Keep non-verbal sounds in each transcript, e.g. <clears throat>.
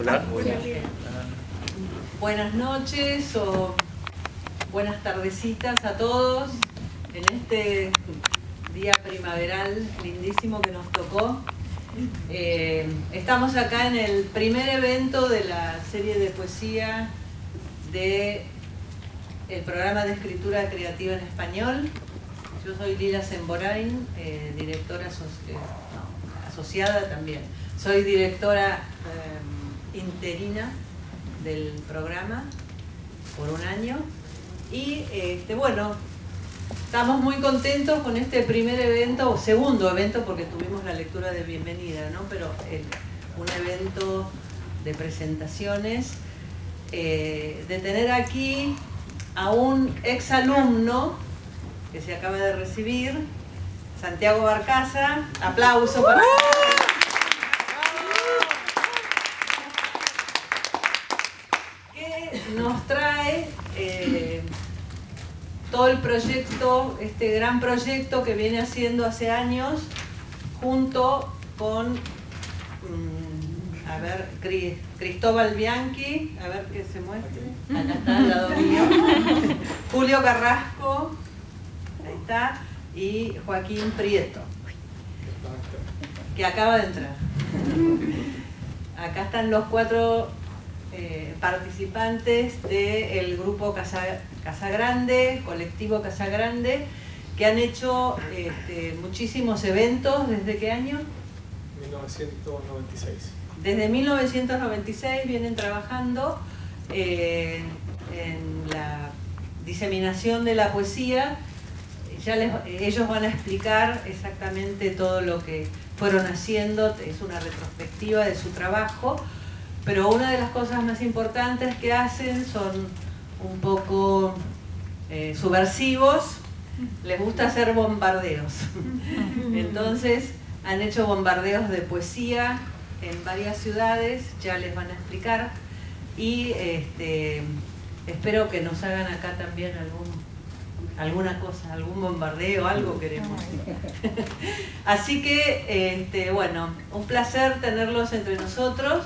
Hola. Buenas noches o buenas tardecitas a todos en este día primaveral lindísimo que nos tocó. Eh, estamos acá en el primer evento de la serie de poesía de el programa de escritura creativa en español. Yo soy Lila Semborain, eh, directora no, asociada también. Soy directora eh, interina del programa por un año. Y este, bueno, estamos muy contentos con este primer evento, o segundo evento, porque tuvimos la lectura de bienvenida, ¿no? Pero un evento de presentaciones, eh, de tener aquí a un exalumno que se acaba de recibir, Santiago Barcaza. Aplauso para que nos trae eh, todo el proyecto, este gran proyecto que viene haciendo hace años, junto con, mm, a ver, Cri- Cristóbal Bianchi, a ver que se muestre, acá está al lado mío, <laughs> Julio Carrasco, ahí está, y Joaquín Prieto, que acaba de entrar. <laughs> Acá están los cuatro eh, participantes del grupo Casa, Casa Grande, colectivo Casa Grande, que han hecho este, muchísimos eventos. ¿Desde qué año? 1996. Desde 1996 vienen trabajando eh, en la diseminación de la poesía. Ya les- ellos van a explicar exactamente todo lo que fueron haciendo, es una retrospectiva de su trabajo, pero una de las cosas más importantes que hacen son un poco eh, subversivos, les gusta hacer bombardeos. <laughs> Entonces han hecho bombardeos de poesía en varias ciudades, ya les van a explicar, y este, espero que nos hagan acá también algún, alguna cosa, algún bombardeo, algo queremos. <laughs> Así que, este, bueno, un placer tenerlos entre nosotros.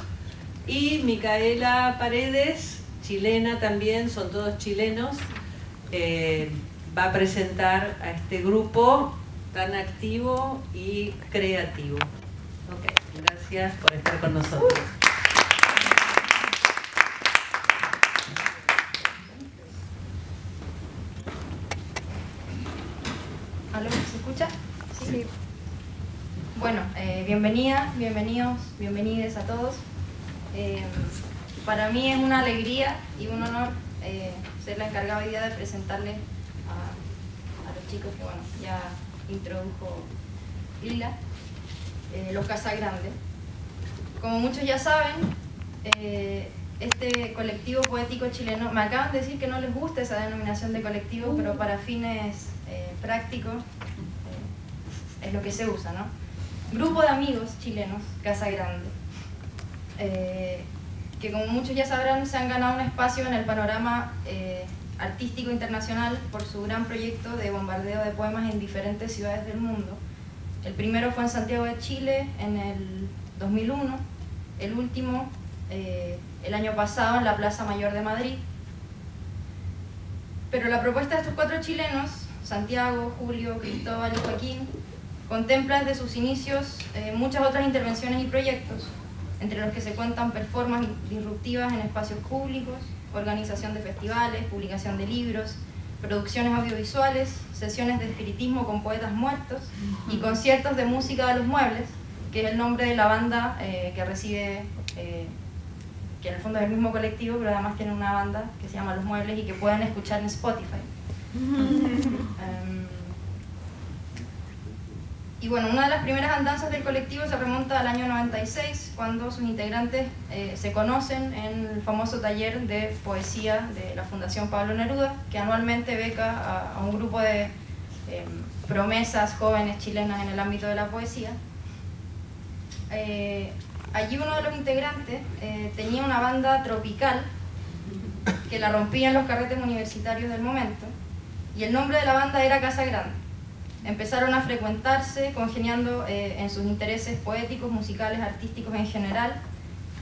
Y Micaela Paredes, chilena también, son todos chilenos, eh, va a presentar a este grupo tan activo y creativo. Ok, gracias por estar con nosotros. ¿Aló? ¿Se escucha? Sí. Bueno, eh, bienvenida, bienvenidos, bienvenides a todos. Eh, para mí es una alegría y un honor eh, ser la encargada hoy día de presentarles a, a los chicos que bueno, ya introdujo Lila, eh, los Casagrandes. Como muchos ya saben, eh, este colectivo poético chileno, me acaban de decir que no les gusta esa denominación de colectivo, pero para fines prácticos es lo que se usa, ¿no? Grupo de amigos chilenos, Casa Grande, eh, que como muchos ya sabrán se han ganado un espacio en el panorama eh, artístico internacional por su gran proyecto de bombardeo de poemas en diferentes ciudades del mundo. El primero fue en Santiago de Chile en el 2001, el último eh, el año pasado en la Plaza Mayor de Madrid. Pero la propuesta de estos cuatro chilenos, Santiago, Julio, Cristóbal y Joaquín, contempla desde sus inicios muchas otras intervenciones y proyectos, entre los que se cuentan performances disruptivas en espacios públicos, organización de festivales, publicación de libros, producciones audiovisuales, sesiones de espiritismo con poetas muertos y conciertos de música de los muebles, que es el nombre de la banda eh, que recibe, eh, que en el fondo es el mismo colectivo, pero además tiene una banda que se llama Los Muebles y que pueden escuchar en Spotify. Y bueno, una de las primeras andanzas del colectivo se remonta al año 96, cuando sus integrantes eh, se conocen en el famoso taller de poesía de la Fundación Pablo Neruda, que anualmente beca a, un grupo de em, promesas jóvenes chilenas en el ámbito de la poesía. Eh, allí uno de los integrantes eh, tenía una banda tropical que la rompía en los carretes universitarios del momento, y el nombre de la banda era Casa Grande. Empezaron a frecuentarse, congeniando eh, en sus intereses poéticos, musicales, artísticos en general,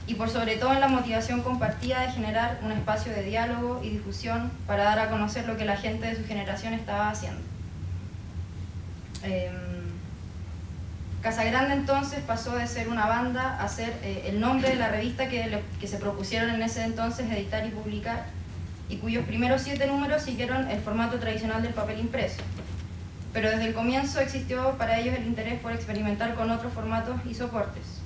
y por sobre todo en la motivación compartida de generar un espacio de diálogo y difusión para dar a conocer lo que la gente de su generación estaba haciendo. Eh, Casa Grande entonces pasó de ser una banda a ser eh, el nombre de la revista que, que se propusieron en ese entonces editar y publicar y cuyos primeros siete números siguieron el formato tradicional del papel impreso. Pero desde el comienzo existió para ellos el interés por experimentar con otros formatos y soportes.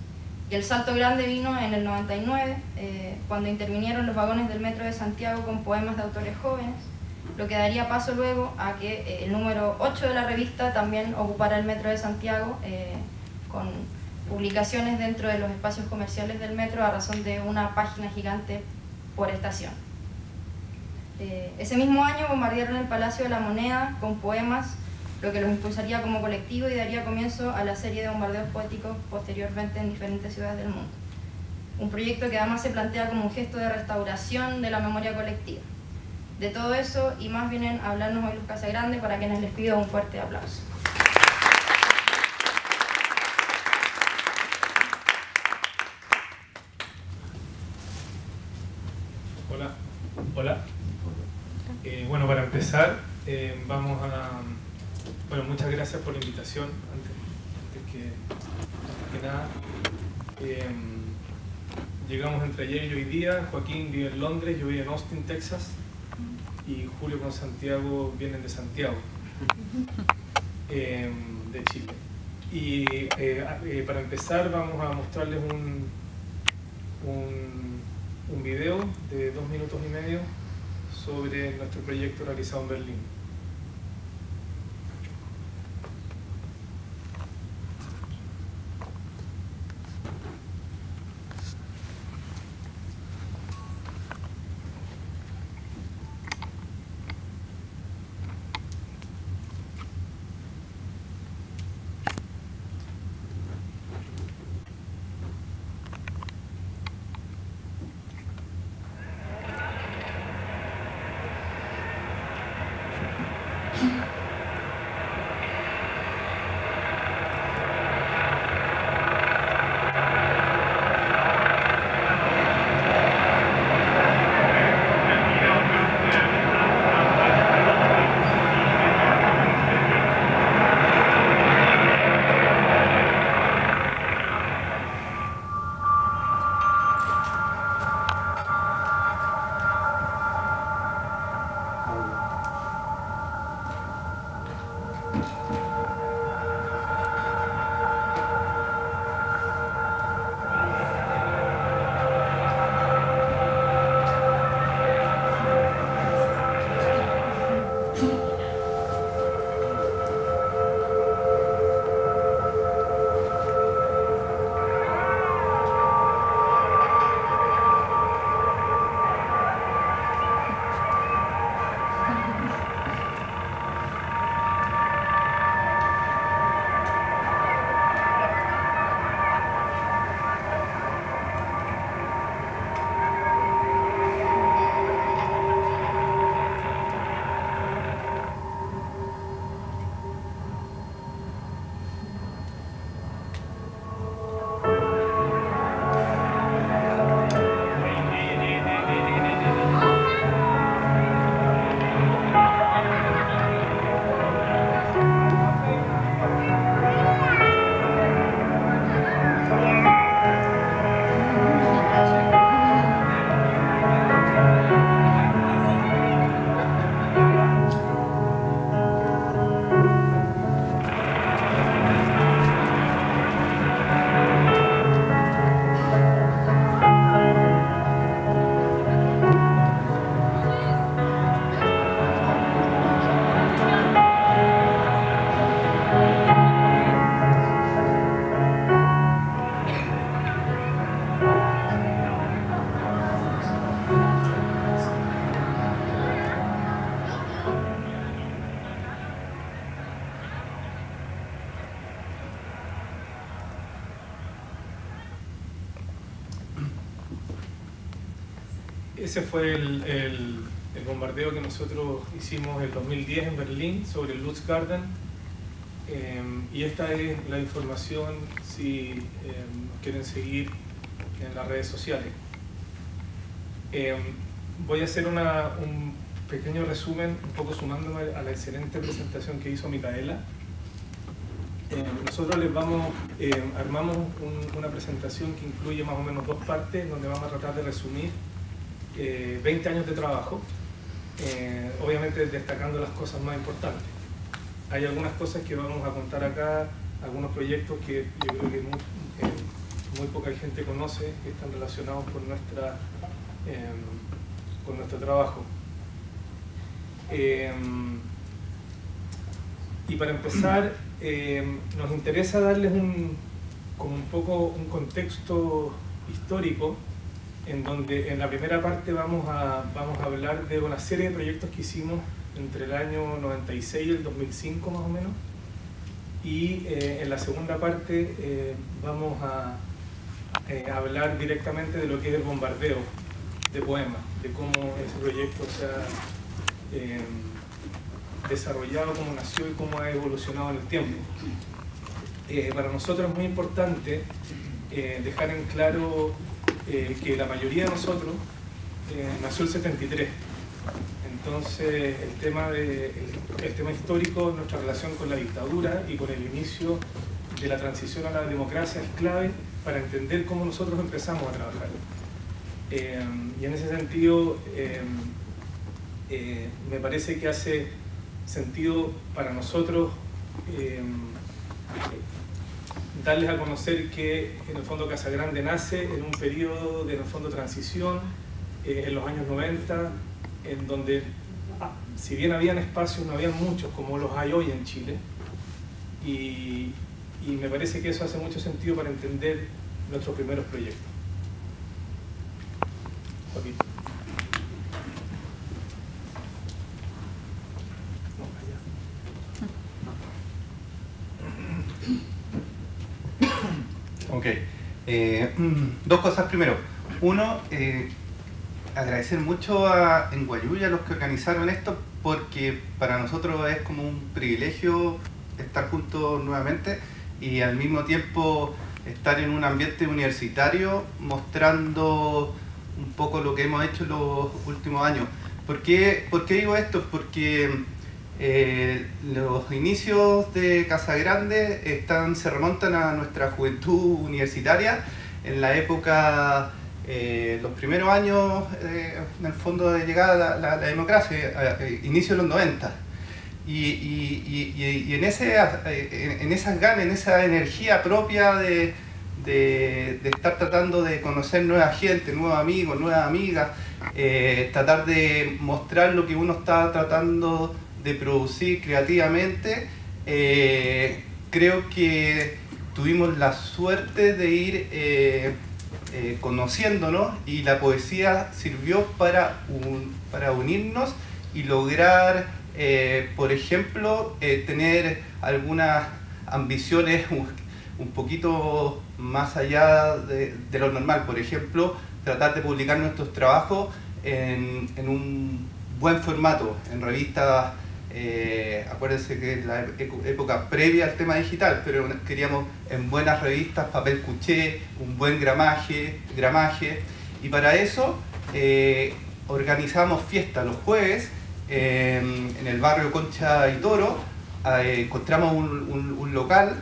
Y el salto grande vino en el 99, eh, cuando intervinieron los vagones del Metro de Santiago con poemas de autores jóvenes, lo que daría paso luego a que eh, el número 8 de la revista también ocupara el Metro de Santiago eh, con publicaciones dentro de los espacios comerciales del metro a razón de una página gigante por estación. ese mismo año bombardearon el Palacio de la Moneda con poemas lo que los impulsaría como colectivo y daría comienzo a la serie de bombardeos poéticos posteriormente en diferentes ciudades del mundo. Un proyecto que además se plantea como un gesto de restauración de la memoria colectiva. De todo eso y más vienen a hablarnos hoy los Casagrande, para quienes les pido un fuerte aplauso. Hola. Hola. Eh, bueno, para empezar, eh, vamos a bueno, muchas gracias por la invitación, antes, que, nada. Em, llegamos entre ayer y hoy día, Joaquín vive en Londres, yo vivo en Austin, Texas, y Julio con Santiago vienen de Santiago, em, de Chile. Y eh, eh, para empezar vamos a mostrarles un, un, un video de dos minutos y medio sobre nuestro proyecto realizado en Berlín. Ese fue el, el, bombardeo que nosotros hicimos en 2010 en Berlín sobre el Lutz Garden. Em, y esta es la información si em, quieren seguir en las redes sociales. Em, voy a hacer una, un pequeño resumen, un poco sumándome a la excelente presentación que hizo Micaela. Em, nosotros les vamos, em, armamos una presentación que incluye más o menos dos partes, donde vamos a tratar de resumir 20 eh, años de trabajo, eh, obviamente destacando las cosas más importantes. Hay algunas cosas que vamos a contar acá, algunos proyectos que yo creo que muy, eh, muy poca gente conoce, que están relacionados con, nuestra, con nuestro trabajo. y para empezar, nos interesa darles un, como un poco un contexto histórico en donde en la primera parte vamos a, vamos a hablar de una serie de proyectos que hicimos entre el año 96 y el 2005 más o menos. Y eh, en la segunda parte eh, vamos a eh, hablar directamente de lo que es el bombardeo de poemas, de cómo ese proyecto se ha desarrollado, cómo nació y cómo ha evolucionado en el tiempo. para nosotros es muy importante dejar en claro eh, que la mayoría de nosotros eh, nació el 73. Entonces, el tema, de, el, tema histórico, nuestra relación con la dictadura y con el inicio de la transición a la democracia es clave para entender cómo nosotros empezamos a trabajar. Eh, y en ese sentido, me parece que hace sentido para nosotros darles a conocer que en el fondo Casa Grande nace en un periodo de fondo transición eh, en los años 90 en donde si bien habían espacios no habían muchos como los hay hoy en Chile y, y me parece que eso hace mucho sentido para entender nuestros primeros proyectos. Eh, dos cosas primero. Uno, eh, agradecer mucho a en a los que organizaron esto porque para nosotros es como un privilegio estar juntos nuevamente y al mismo tiempo estar en un ambiente universitario mostrando un poco lo que hemos hecho en los últimos años. ¿Por qué, ¿Por qué digo esto? Porque eh, los inicios de Casa Grande están, se remontan a nuestra juventud universitaria, en la época, eh, los primeros años, eh, en el fondo de llegada a la, democracia, inicio de los 90. Y, en, ese, en, esas ganas, en esa energía propia de, de, estar tratando de conocer nueva gente, nuevos amigos, nuevas amigas, tratar de mostrar lo que uno está tratando de producir creativamente, eh, creo que tuvimos la suerte de ir eh, eh, conociéndonos y la poesía sirvió para, para unirnos y lograr, por ejemplo, tener algunas ambiciones un, poquito más allá de, lo normal. Por ejemplo, tratar de publicar nuestros trabajos en, en un buen formato, en revistas eh, acuérdense que es la época previa al tema digital, pero queríamos en buenas revistas, papel cuché, un buen gramaje, gramaje. Y para eso eh, organizamos fiestas los jueves en el barrio Concha y Toro, eh, encontramos un, local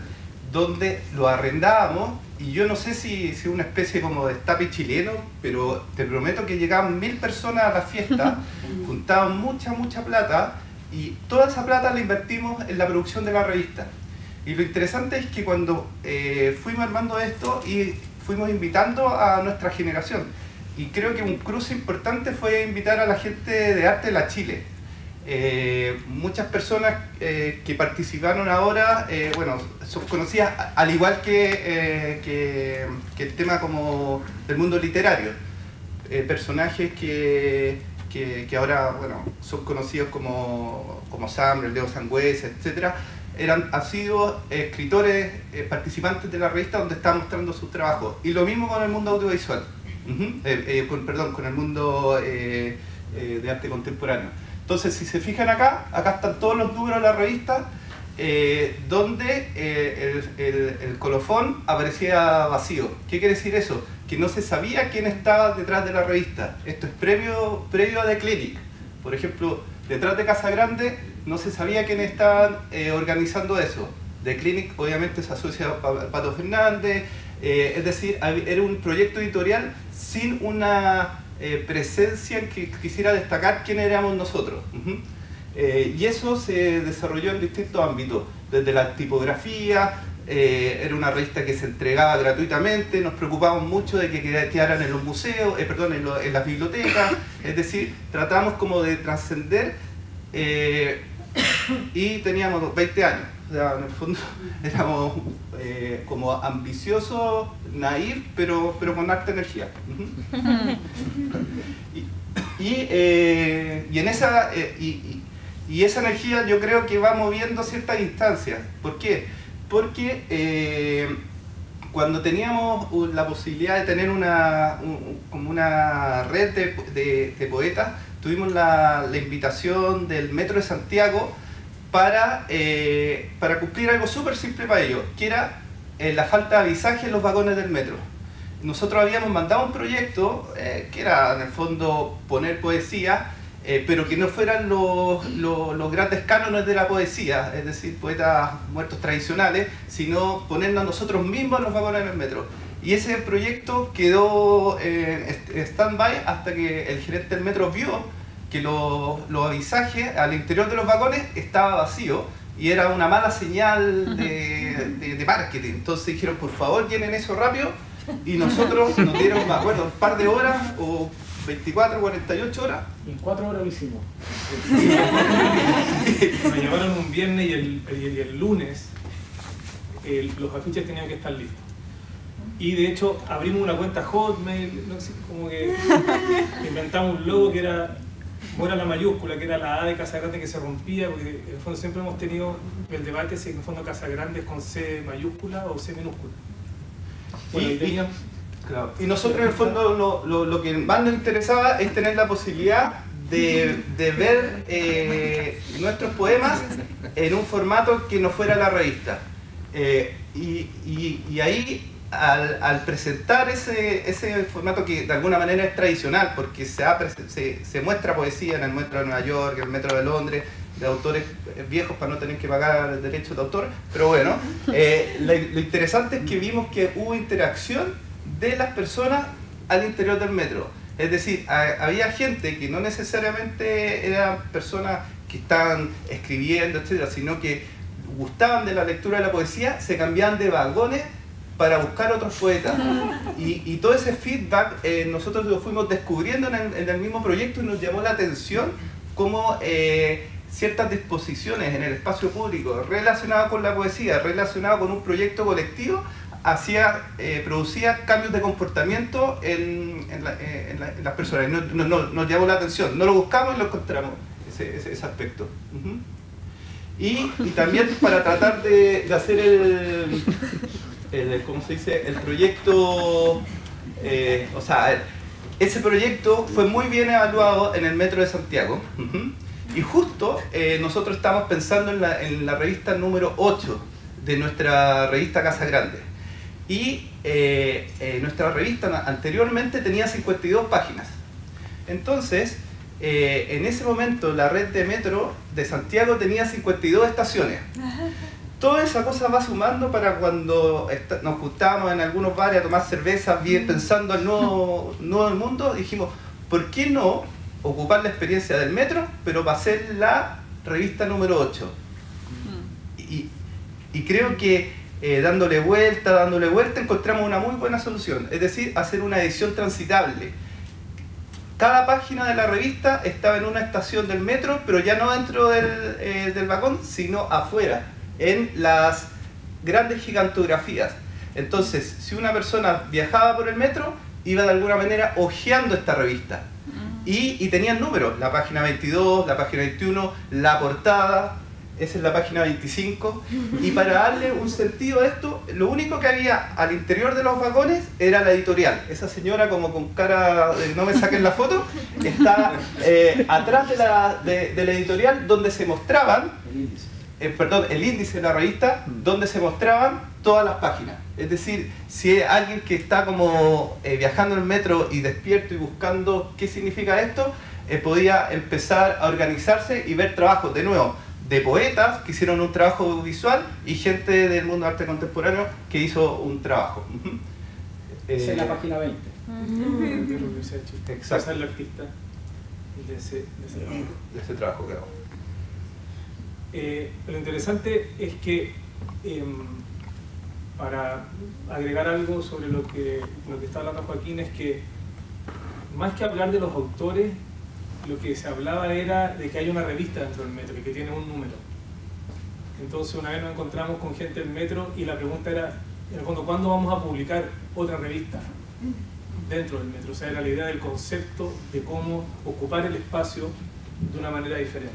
donde lo arrendábamos. Y yo no sé si es una especie como de estape chileno, pero te prometo que llegaban mil personas a la fiesta, <laughs> juntaban mucha, mucha plata y toda esa plata la invertimos en la producción de la revista. Y lo interesante es que cuando eh, fuimos armando esto y fuimos invitando a nuestra generación, y creo que un cruce importante fue invitar a la gente de Arte de la Chile. Eh, muchas personas eh, que participaron ahora, bueno, son conocidas al igual que, que, que, el tema como del mundo literario. personajes que que, ahora bueno, son conocidos como, como Sam, Leo Sangüesa, etc., eran, sido escritores eh, participantes de la revista donde estaban mostrando sus trabajos. Y lo mismo con el mundo audiovisual, eh, eh, perdón, con el mundo de arte contemporáneo. Entonces, si se fijan acá, acá están todos los números de la revista donde el, colofón aparecía vacío. ¿Qué quiere decir eso? Que no se sabía quién estaba detrás de la revista. Esto es previo, previo a The Clinic. Por ejemplo, detrás de Casa Grande no se sabía quién estaba eh, organizando eso. The Clinic obviamente se asocia a Pato Fernández, es decir, era un proyecto editorial sin una presencia que quisiera destacar quién éramos nosotros. Eh, y eso se desarrolló en distintos ámbitos, desde la tipografía, eh, era una revista que se entregaba gratuitamente, nos preocupábamos mucho de que quedaran en los museos, eh, perdón, en, las bibliotecas, <laughs> es decir, tratamos como de trascender <coughs> y teníamos 20 años, o sea, en el fondo <laughs> éramos como ambiciosos, naif, pero, pero con alta energía. <laughs> y, y, en esa, y, y esa energía yo creo que va moviendo ciertas instancias. ¿Por qué? Porque eh, cuando teníamos la posibilidad de tener una, como una red de, poetas, tuvimos la, invitación del Metro de Santiago para, eh, para cumplir algo súper simple para ellos, que era eh, la falta de avisaje en los vagones del metro. Nosotros habíamos mandado un proyecto que era en el fondo poner poesía eh, pero que no fueran los, los, grandes cánones de la poesía, es decir, poetas muertos tradicionales, sino ponernos nosotros mismos en los vagones en el metro. Y ese proyecto quedó en stand-by hasta que el gerente del metro vio que los, los avisajes al interior de los vagones estaba vacío y era una mala señal de, de, marketing. Entonces dijeron, por favor, llenen eso rápido. Y nosotros nos dieron, me acuerdo, un par de horas o 24, 48 horas. en 4 horas lo hicimos. <laughs> Me llamaron un viernes y el, lunes los afiches tenían que estar listos. Y de hecho abrimos una cuenta Hotmail, no sé, como que <laughs> inventamos un logo que era, no era la mayúscula, que era la A de Casa Grande que se rompía, porque en el fondo siempre hemos tenido el debate si en el fondo Casa Grande es con C mayúscula o C minúscula. Bueno, y, teníamos, y nosotros en el fondo lo, que más nos interesaba es tener la posibilidad de, ver eh, nuestros poemas en un formato que no fuera la revista. Eh, y, ahí, al, presentar ese, ese, formato que de alguna manera es tradicional, porque se, se, muestra poesía en el Metro de Nueva York, en el Metro de Londres, de autores viejos para no tener que pagar derechos de autor, pero bueno, eh, lo interesante es que vimos que hubo interacción de las personas al interior del metro. Es decir, había gente que no necesariamente eran personas que estaban escribiendo, etcétera, sino que gustaban de la lectura de la poesía, se cambiaban de vagones para buscar otros poetas. <laughs> Y, todo ese feedback eh, nosotros lo fuimos descubriendo en el, mismo proyecto y nos llamó la atención cómo eh, ciertas disposiciones en el espacio público relacionadas con la poesía, relacionadas con un proyecto colectivo, hacía, eh, producía cambios de comportamiento en, eh, las personas. nos llamó la atención, no lo buscamos y lo encontramos, ese, aspecto. y, también para tratar de, hacer el, el, ¿cómo se dice? el proyecto, eh, o sea, ese proyecto fue muy bien evaluado en el Metro de Santiago. Y justo nosotros estamos pensando en la, en la revista número 8 de nuestra revista Casa Grande y eh, eh, nuestra revista anteriormente tenía 52 páginas. Entonces, eh, en ese momento la red de metro de Santiago tenía 52 estaciones. <laughs> Toda esa cosa va sumando para cuando nos juntamos en algunos bares a tomar cerveza, bien pensando en nuevo, <laughs> nuevo mundo, dijimos, ¿por qué no ocupar la experiencia del metro, pero para hacer la revista número 8? Mm. Y, y creo que eh, dándole vuelta, dándole vuelta, encontramos una muy buena solución, es decir, hacer una edición transitable. Cada página de la revista estaba en una estación del metro, pero ya no dentro del, eh, del vagón, sino afuera, en las grandes gigantografías. Entonces, si una persona viajaba por el metro, iba de alguna manera hojeando esta revista. Mm. Y, y tenían números, la página 22, la página 21, la portada, esa es la página 25. Y para darle un sentido a esto, lo único que había al interior de los vagones era la editorial. Esa señora como con cara de no me saquen la foto, está eh, atrás de la, de, la, editorial donde se mostraban eh, perdón, el índice de la revista donde se mostraban todas las páginas. Es decir, si hay alguien que está como eh, viajando en el metro y despierto y buscando qué significa esto, eh, podía empezar a organizarse y ver trabajos de nuevo de poetas que hicieron un trabajo visual y gente del mundo arte contemporáneo que hizo un trabajo. Esa es la página 20. Exacto. Esa es la artista de ese, de ese, trabajo que eh, lo interesante es que, em, para agregar algo sobre lo que, lo que está hablando Joaquín, es que más que hablar de los autores, lo que se hablaba era de que hay una revista dentro del metro y que tiene un número. Entonces una vez nos encontramos con gente del metro y la pregunta era, en el fondo, ¿cuándo vamos a publicar otra revista dentro del metro? O sea, era la idea del concepto de cómo ocupar el espacio de una manera diferente.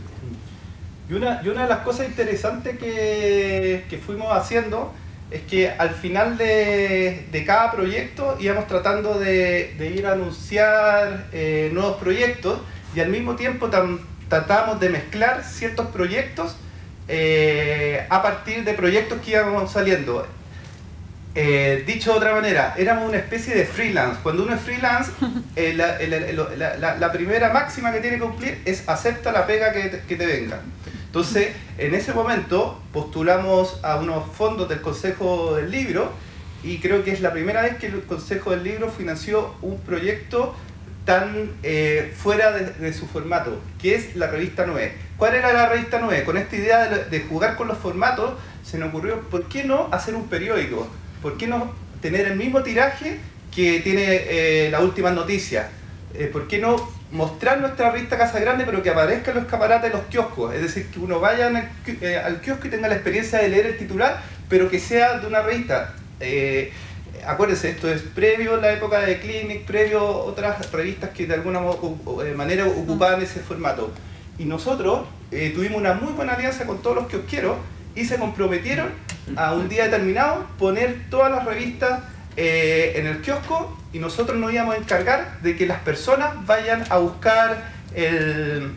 Y una, y una de las cosas interesantes que, que fuimos haciendo es que al final de, de cada proyecto íbamos tratando de, de ir a anunciar eh, nuevos proyectos y al mismo tiempo tratamos de mezclar ciertos proyectos eh, a partir de proyectos que íbamos saliendo. Eh, dicho de otra manera, éramos una especie de freelance. Cuando uno es freelance, <laughs> eh, la, primera máxima que tiene que cumplir es acepta la pega que te, que te venga. Entonces, en ese momento postulamos a unos fondos del Consejo del Libro y creo que es la primera vez que el Consejo del Libro financió un proyecto tan eh, fuera de, su formato, que es la revista 9. ¿Cuál era la revista 9? Con esta idea de, jugar con los formatos, se nos ocurrió, ¿por qué no hacer un periódico? ¿Por qué no tener el mismo tiraje que tiene eh, la última noticia? Eh, ¿Por qué no mostrar nuestra revista Casa Grande, pero que aparezca en los escaparates de los kioscos? Es decir, que uno vaya al kiosco y tenga la experiencia de leer el titular, pero que sea de una revista acuérdense, esto es previo a la época de Clinic, previo a otras revistas que de alguna eh, manera ocupaban ese formato. Y nosotros eh, tuvimos una muy buena alianza con todos los kiosqueros y se comprometieron a un día determinado poner todas las revistas eh, en el kiosco y nosotros nos íbamos a encargar de que las personas vayan a buscar el,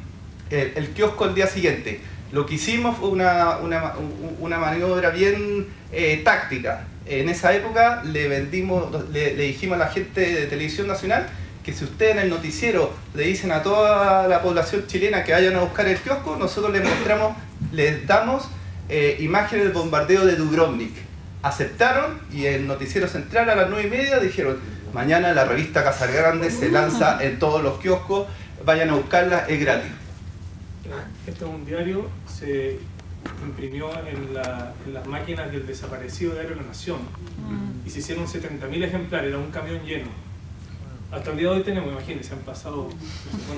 el, kiosco el día siguiente. Lo que hicimos fue una, una, una maniobra bien táctica en esa época le vendimos, le, dijimos a la gente de Televisión Nacional que si ustedes en el noticiero le dicen a toda la población chilena que vayan a buscar el kiosco, nosotros les mostramos, les damos eh, imágenes del bombardeo de Dubrovnik. Aceptaron y el noticiero central a las 9 y media dijeron, mañana la revista Casa Grande se lanza en todos los kioscos, vayan a buscarla, es gratis. Este es un diario, se imprimió en, las máquinas del desaparecido diario La Nación mm. y se hicieron 70.000 ejemplares, era un camión lleno. Hasta el día de hoy tenemos, imagínense, han pasado...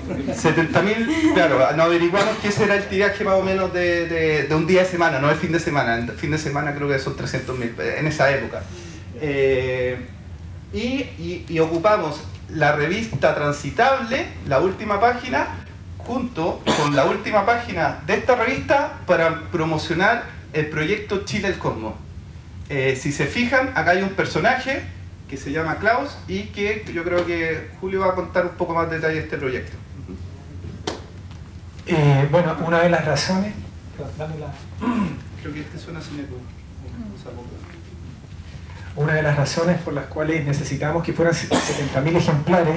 70.000, claro, nos averiguamos que ese era el tiraje más o menos de, un día de semana, no el fin de semana. El fin de semana creo que son 300.000 en esa época. Eh, y, y ocupamos la revista Transitable, la última página, junto con la última página de esta revista para promocionar el proyecto Chile el Cosmos. Eh, si se fijan, acá hay un personaje que se llama Klaus y que yo creo que Julio va a contar un poco más detalle de este proyecto. Eh, bueno, una de las razones... Creo que este suena sin eco. Una de las razones por las cuales necesitamos que fueran 70.000 ejemplares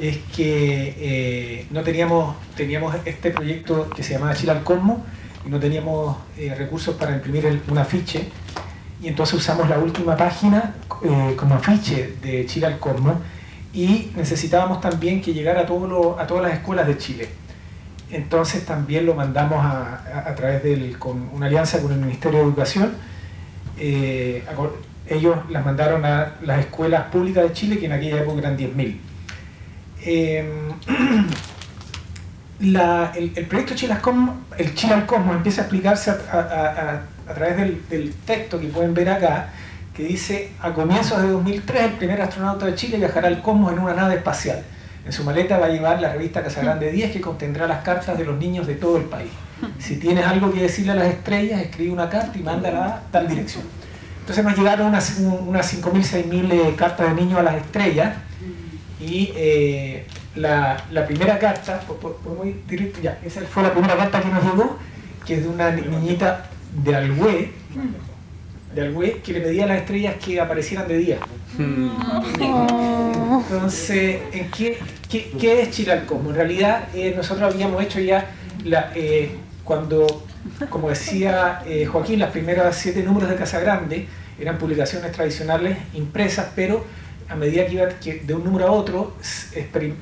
es que eh, no teníamos, teníamos este proyecto que se llamaba Chile al Cosmo y no teníamos eh, recursos para imprimir un afiche y entonces usamos la última página eh, como afiche de Chile al Cosmo y necesitábamos también que llegara a, a todas las escuelas de Chile. Entonces también lo mandamos a, a, través de una alianza con el Ministerio de Educación. ellos las mandaron a las escuelas públicas de Chile, que en aquella época eran 10.000 Em, <clears throat> el, proyecto Chilascom, el Chilalcosmo empieza a explicarse a, través del, texto que pueden ver acá, que dice, a comienzos de 2003 el primer astronauta de Chile viajará al cosmos en una nave espacial. En su maleta va a llevar la revista Casagrande 10 que contendrá las cartas de los niños de todo el país. Si tienes algo que decirle a las estrellas, escribe una carta y mándala a tal dirección. Entonces nos llegaron unas, unas 5.000, 6.000 eh, cartas de niños a las estrellas y eh, la, primera carta, por, muy directo, ya, esa fue la primera carta que nos llegó, que es de una niñita de Alhué, de Alhué que le pedía a las estrellas que aparecieran de día. Entonces, ¿en qué, qué, qué es Chiralcosmo? En realidad, eh, nosotros habíamos hecho ya, la, eh, cuando, como decía eh, Joaquín, las primeras siete números de Casa Grande eran publicaciones tradicionales impresas, pero a medida que iba de un número a otro,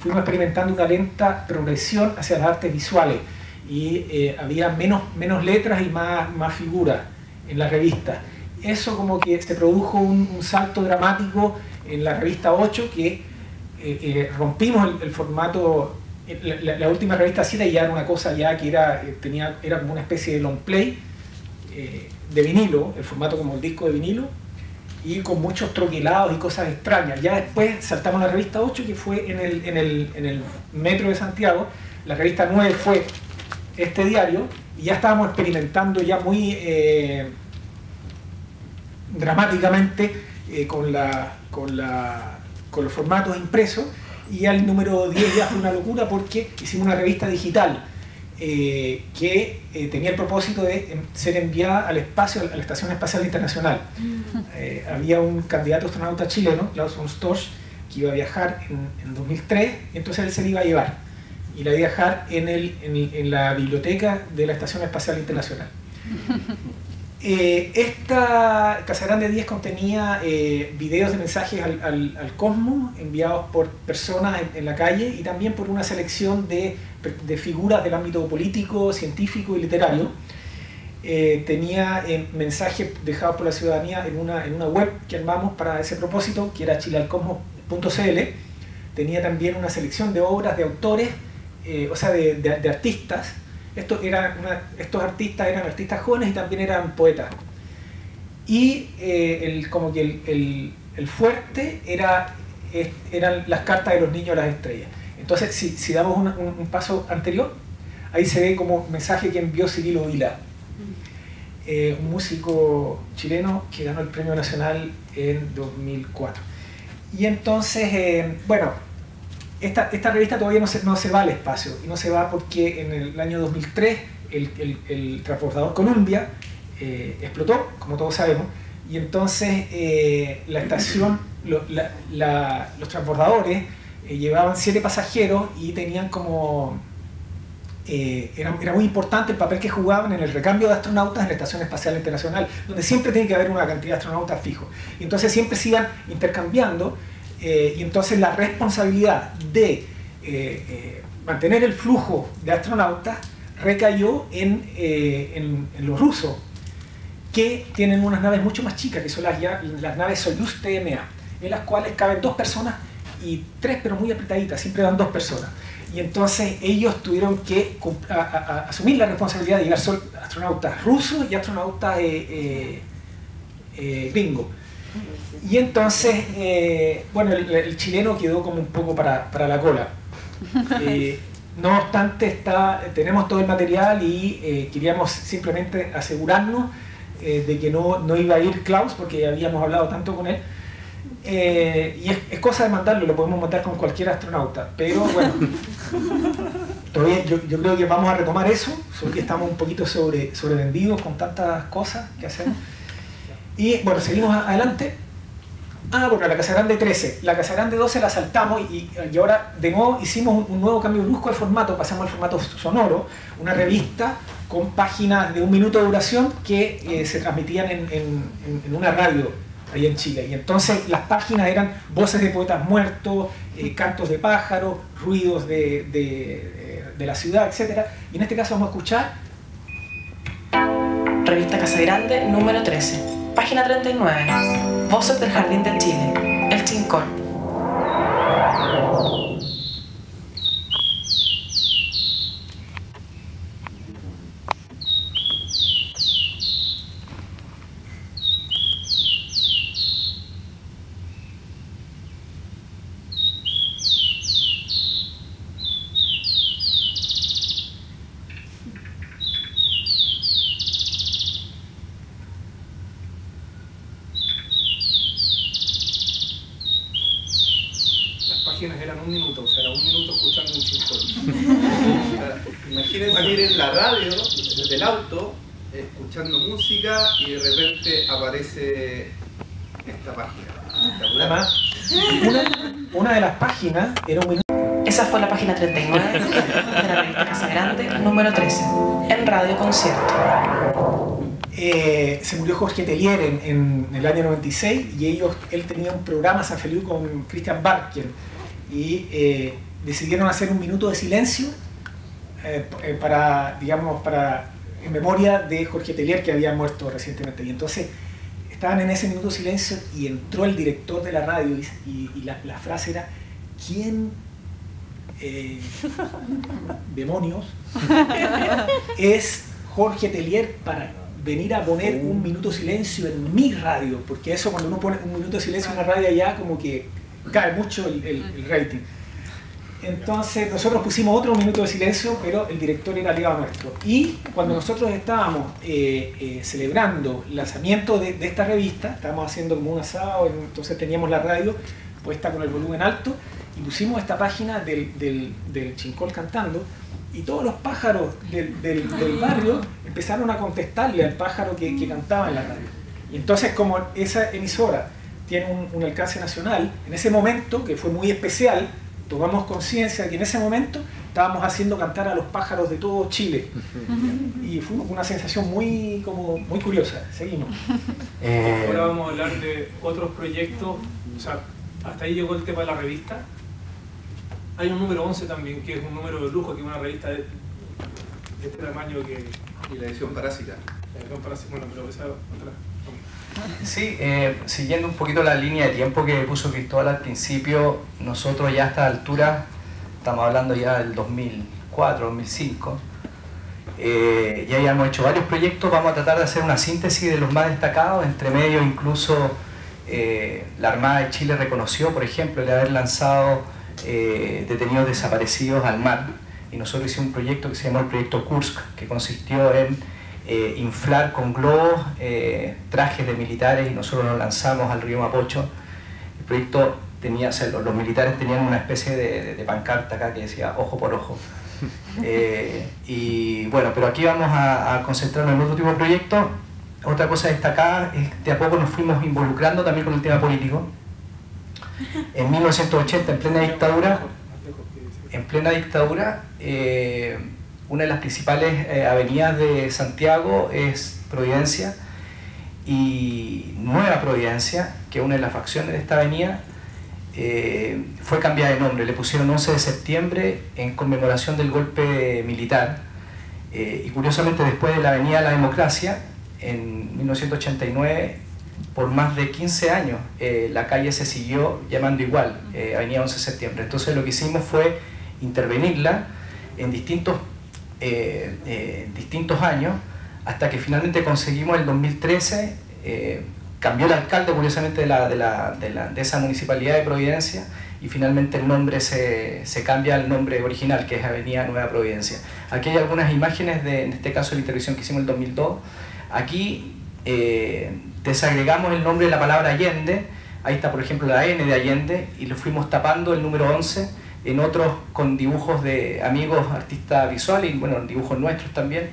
fuimos experimentando una lenta progresión hacia las artes visuales y había menos, menos letras y más, más figuras en la revista. Eso como que se produjo un, salto dramático en la revista 8 que eh, eh, rompimos el, formato, la, última revista 7 ya era una cosa ya que era, eh, tenía, era como una especie de long play de vinilo, el formato como el disco de vinilo, y con muchos troquelados y cosas extrañas. Ya después saltamos la revista 8 que fue en el, en el, en el metro de Santiago, la revista 9 fue este diario, y ya estábamos experimentando ya muy dramáticamente con la con, la, con los formatos impresos. Y al número 10 ya fue una locura porque hicimos una revista digital eh, que eh, tenía el propósito de ser enviada al espacio, a la Estación Espacial Internacional. Mm. Eh, había un candidato astronauta chileno, Klaus von Storch, que iba a viajar en, en, 2003 y entonces él se le iba a llevar. Y la iba a viajar en, el, en, en la biblioteca de la Estación Espacial Internacional. <laughs> Eh, esta Casa Grande 10 contenía eh, videos de mensajes al, al, cosmos enviados por personas en, la calle y también por una selección de, de figuras del ámbito político, científico y literario. Eh, tenía mensajes dejados por la ciudadanía en una, en una web que armamos para ese propósito, que era chilealcosmos.cl. Tenía también una selección de obras de autores, o sea, de, de, de artistas estos, estos artistas eran artistas jóvenes y también eran poetas. Y eh, el, como que el, el, fuerte era, eran las cartas de los niños a las estrellas. Entonces, si, damos un, paso anterior, ahí se ve como mensaje que envió Cirilo Vila, eh, un músico chileno que ganó el Premio Nacional en 2004. Y entonces, eh, bueno, esta, revista todavía no se, va al espacio, y no se va porque en el año 2003 el, el, transportador Columbia eh, explotó, como todos sabemos, y entonces la estación, los transportadores eh, llevaban siete pasajeros y tenían como... Era, era, muy importante el papel que jugaban en el recambio de astronautas en la Estación Espacial Internacional, donde siempre tiene que haber una cantidad de astronautas fijos. Y entonces siempre se iban intercambiando eh, y entonces la responsabilidad de eh, eh, mantener el flujo de astronautas recayó en, en, los rusos, que tienen unas naves mucho más chicas, que son las, las naves Soyuz TMA, en las cuales caben dos personas y tres, pero muy apretaditas, siempre van dos personas. Y entonces ellos tuvieron que asumir la responsabilidad de llevar astronautas rusos y astronautas gringos. Y entonces, eh, bueno, el, chileno quedó como un poco para, para la cola. <laughs> Eh, no obstante, está, tenemos todo el material y eh, queríamos simplemente asegurarnos de que no, no, iba a ir Klaus, porque habíamos hablado tanto con él. Y es, cosa de mandarlo, lo podemos mandar con cualquier astronauta. Pero bueno, <laughs> todavía yo, yo, creo que vamos a retomar eso, solo que estamos un poquito sobre, sobrevendidos con tantas cosas que hacemos. Y bueno, seguimos adelante. Ah, bueno, la Casa Grande 13. La Casa Grande 12 la saltamos y, y ahora de nuevo hicimos un, nuevo cambio brusco de formato, pasamos al formato sonoro, una revista con páginas de un minuto de duración que eh, se transmitían en, en, en, una radio ahí en Chile. Y entonces las páginas eran voces de poetas muertos, eh, cantos de pájaros, ruidos de, de, de, la ciudad, etc. Y en este caso vamos a escuchar... Revista Casa Grande número 13. Página 39. Voces del Jardín de Chile. El Chincón. Imagínense salir en la radio, desde el auto, escuchando música y de repente aparece esta página. Además, una, una de las páginas era un. Esa fue la página 39 de la revista Casa Grande, número 13, en Radio Concierto. Eh, se murió Jorge Tellier en, en el año 96 y ellos, él tenía un programa San Feliu con Christian Barker y eh, decidieron hacer un minuto de silencio eh, eh, para, digamos, para, en memoria de Jorge Tellier que había muerto recientemente. Y entonces estaban en ese minuto de silencio y entró el director de la radio y, y- y la, la frase era, ¿quién eh, demonios es Jorge Tellier para venir a poner un minuto de silencio en mi radio, porque eso cuando uno pone un minuto de silencio en la radio allá como que cae mucho el, el- el rating. Entonces nosotros pusimos otro minuto de silencio, pero el director era aliado nuestro. Y cuando nosotros estábamos eh, eh, celebrando el lanzamiento de, de esta revista, estábamos haciendo como un asado, entonces teníamos la radio puesta con el volumen alto y pusimos esta página del, del, del Chincol cantando y todos los pájaros del, del- del barrio empezaron a contestarle al pájaro que, que cantaba en la radio. Y entonces como esa emisora tiene un, un alcance nacional, en ese momento, que fue muy especial, tomamos conciencia de que en ese momento estábamos haciendo cantar a los pájaros de todo Chile. Y fue una sensación muy, como, muy curiosa. Seguimos. Eh, Ahora vamos a hablar de otros proyectos. O sea, hasta ahí llegó el tema de la revista. Hay un número 11 también, que es un número de lujo, que es una revista de, de este tamaño que... Y la edición parásita. eh, no para- Bueno, pero esa otra... Sí, eh, siguiendo un poquito la línea de tiempo que puso Cristóbal al principio, nosotros ya a esta altura, estamos hablando ya del 2004, 2005, eh, ya habíamos hecho varios proyectos, vamos a tratar de hacer una síntesis de los más destacados, entre medio incluso eh, la Armada de Chile reconoció, por ejemplo, el haber lanzado eh, detenidos desaparecidos al mar, y nosotros hicimos un proyecto que se llamó el proyecto Kursk, que consistió en eh, inflar con globos eh, trajes de militares y nosotros nos lanzamos al río Mapocho. El proyecto tenía, o sea, los, los militares tenían una especie de, de- de pancarta acá que decía ojo por ojo. <laughs> Eh, y bueno, pero aquí vamos a, a concentrarnos en otro tipo de proyectos. Otra cosa destacada es que de a poco nos fuimos involucrando también con el tema político. En 1980, en plena dictadura, en plena dictadura, eh, una de las principales eh, avenidas de Santiago es Providencia y Nueva Providencia, que es una de las facciones de esta avenida, eh, fue cambiada de nombre. Le pusieron 11 de septiembre en conmemoración del golpe militar. Y curiosamente después de la Avenida de la Democracia, en 1989, por más de 15 años, eh, la calle se siguió llamando igual, eh, Avenida 11 de septiembre. Entonces lo que hicimos fue intervenirla en distintos, eh, distintos años hasta que finalmente conseguimos el 2013, eh, cambió el alcalde curiosamente de, la, de, la, de, la- de esa municipalidad de Providencia y finalmente el nombre se, se cambia al nombre original que es Avenida Nueva Providencia. Aquí hay algunas imágenes de, en este caso, de la intervención que hicimos en el 2002. Aquí desagregamos el nombre de la palabra Allende, ahí está por ejemplo la N de Allende y lo fuimos tapando el número 11 en otros con dibujos de amigos artistas visuales y bueno, dibujos nuestros también.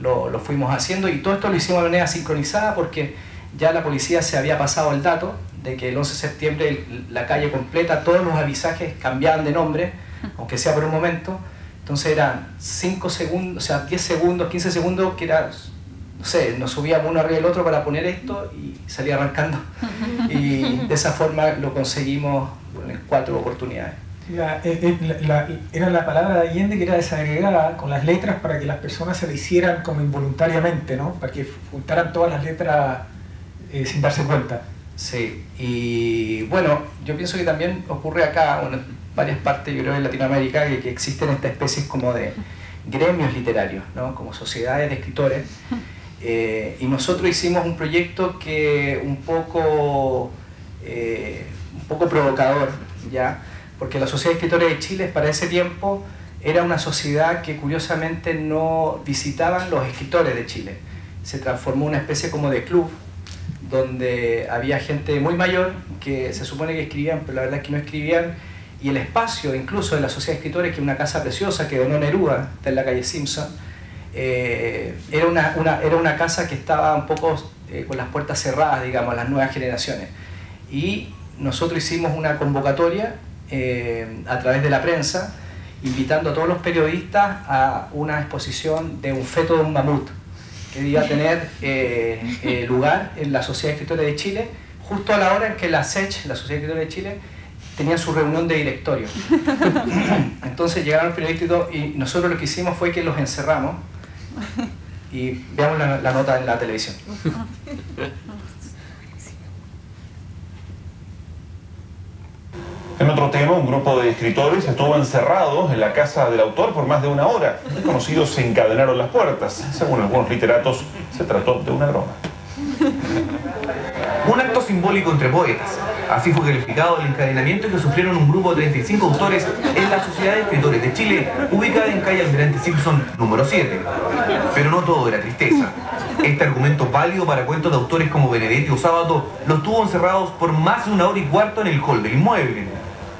Lo, lo fuimos haciendo y todo esto lo hicimos de manera sincronizada porque ya la policía se había pasado el dato de que el 11 de septiembre la calle completa, todos los avisajes cambiaban de nombre, aunque sea por un momento, entonces eran 5 segundos, o sea, 10 segundos, 15 segundos, que era, no sé, nos subíamos uno arriba del otro para poner esto y salía arrancando. <laughs> Y de esa forma lo conseguimos en cuatro oportunidades. La- eh, eh, la- la- era la palabra de Allende que era desagregada con las letras para que las personas se la hicieran como involuntariamente, ¿no? Para que juntaran todas las letras eh, sin darse cuenta. Sí, y bueno, yo pienso que también ocurre acá, bueno, en varias partes, yo creo, de Latinoamérica, que, que existen estas especies como de gremios literarios, ¿no? como sociedades de escritores. <laughs> Eh, y nosotros hicimos un proyecto que un poco, eh, un poco provocador, ¿ya? porque la Sociedad de Escritores de Chile para ese tiempo era una sociedad que curiosamente no visitaban los escritores de Chile. Se transformó en una especie como de club donde había gente muy mayor que se supone que escribían, pero la verdad es que no escribían, y el espacio incluso de la Sociedad de Escritores, que es una casa preciosa que donó Neruda, está en la calle Simpson, eh, era, una, era una casa que estaba un poco eh, con las puertas cerradas, digamos, a las nuevas generaciones. Y nosotros hicimos una convocatoria eh, a través de la prensa, invitando a todos los periodistas a una exposición de un feto de un mamut, que iba a tener lugar en la Sociedad de Escritores de Chile, justo a la hora en que la SECH, la Sociedad de Escritores de Chile, tenía su reunión de directorio. <laughs> Entonces llegaron los periodistas y, nosotros lo que hicimos fue que los encerramos y veamos la, nota en la televisión. En otro tema, un grupo de escritores estuvo encerrado en la casa del autor por más de una hora. Desconocidos se encadenaron las puertas. Según algunos literatos, se trató de una broma. Un acto simbólico entre poetas. Así fue calificado el encadenamiento que sufrieron un grupo de 35 autores en la Sociedad de Escritores de Chile, ubicada en calle Almirante Simpson número 7. Pero no todo era tristeza. Este argumento válido para cuentos de autores como Benedetti o Sábato los tuvo encerrados por más de una hora y cuarto en el hall del inmueble.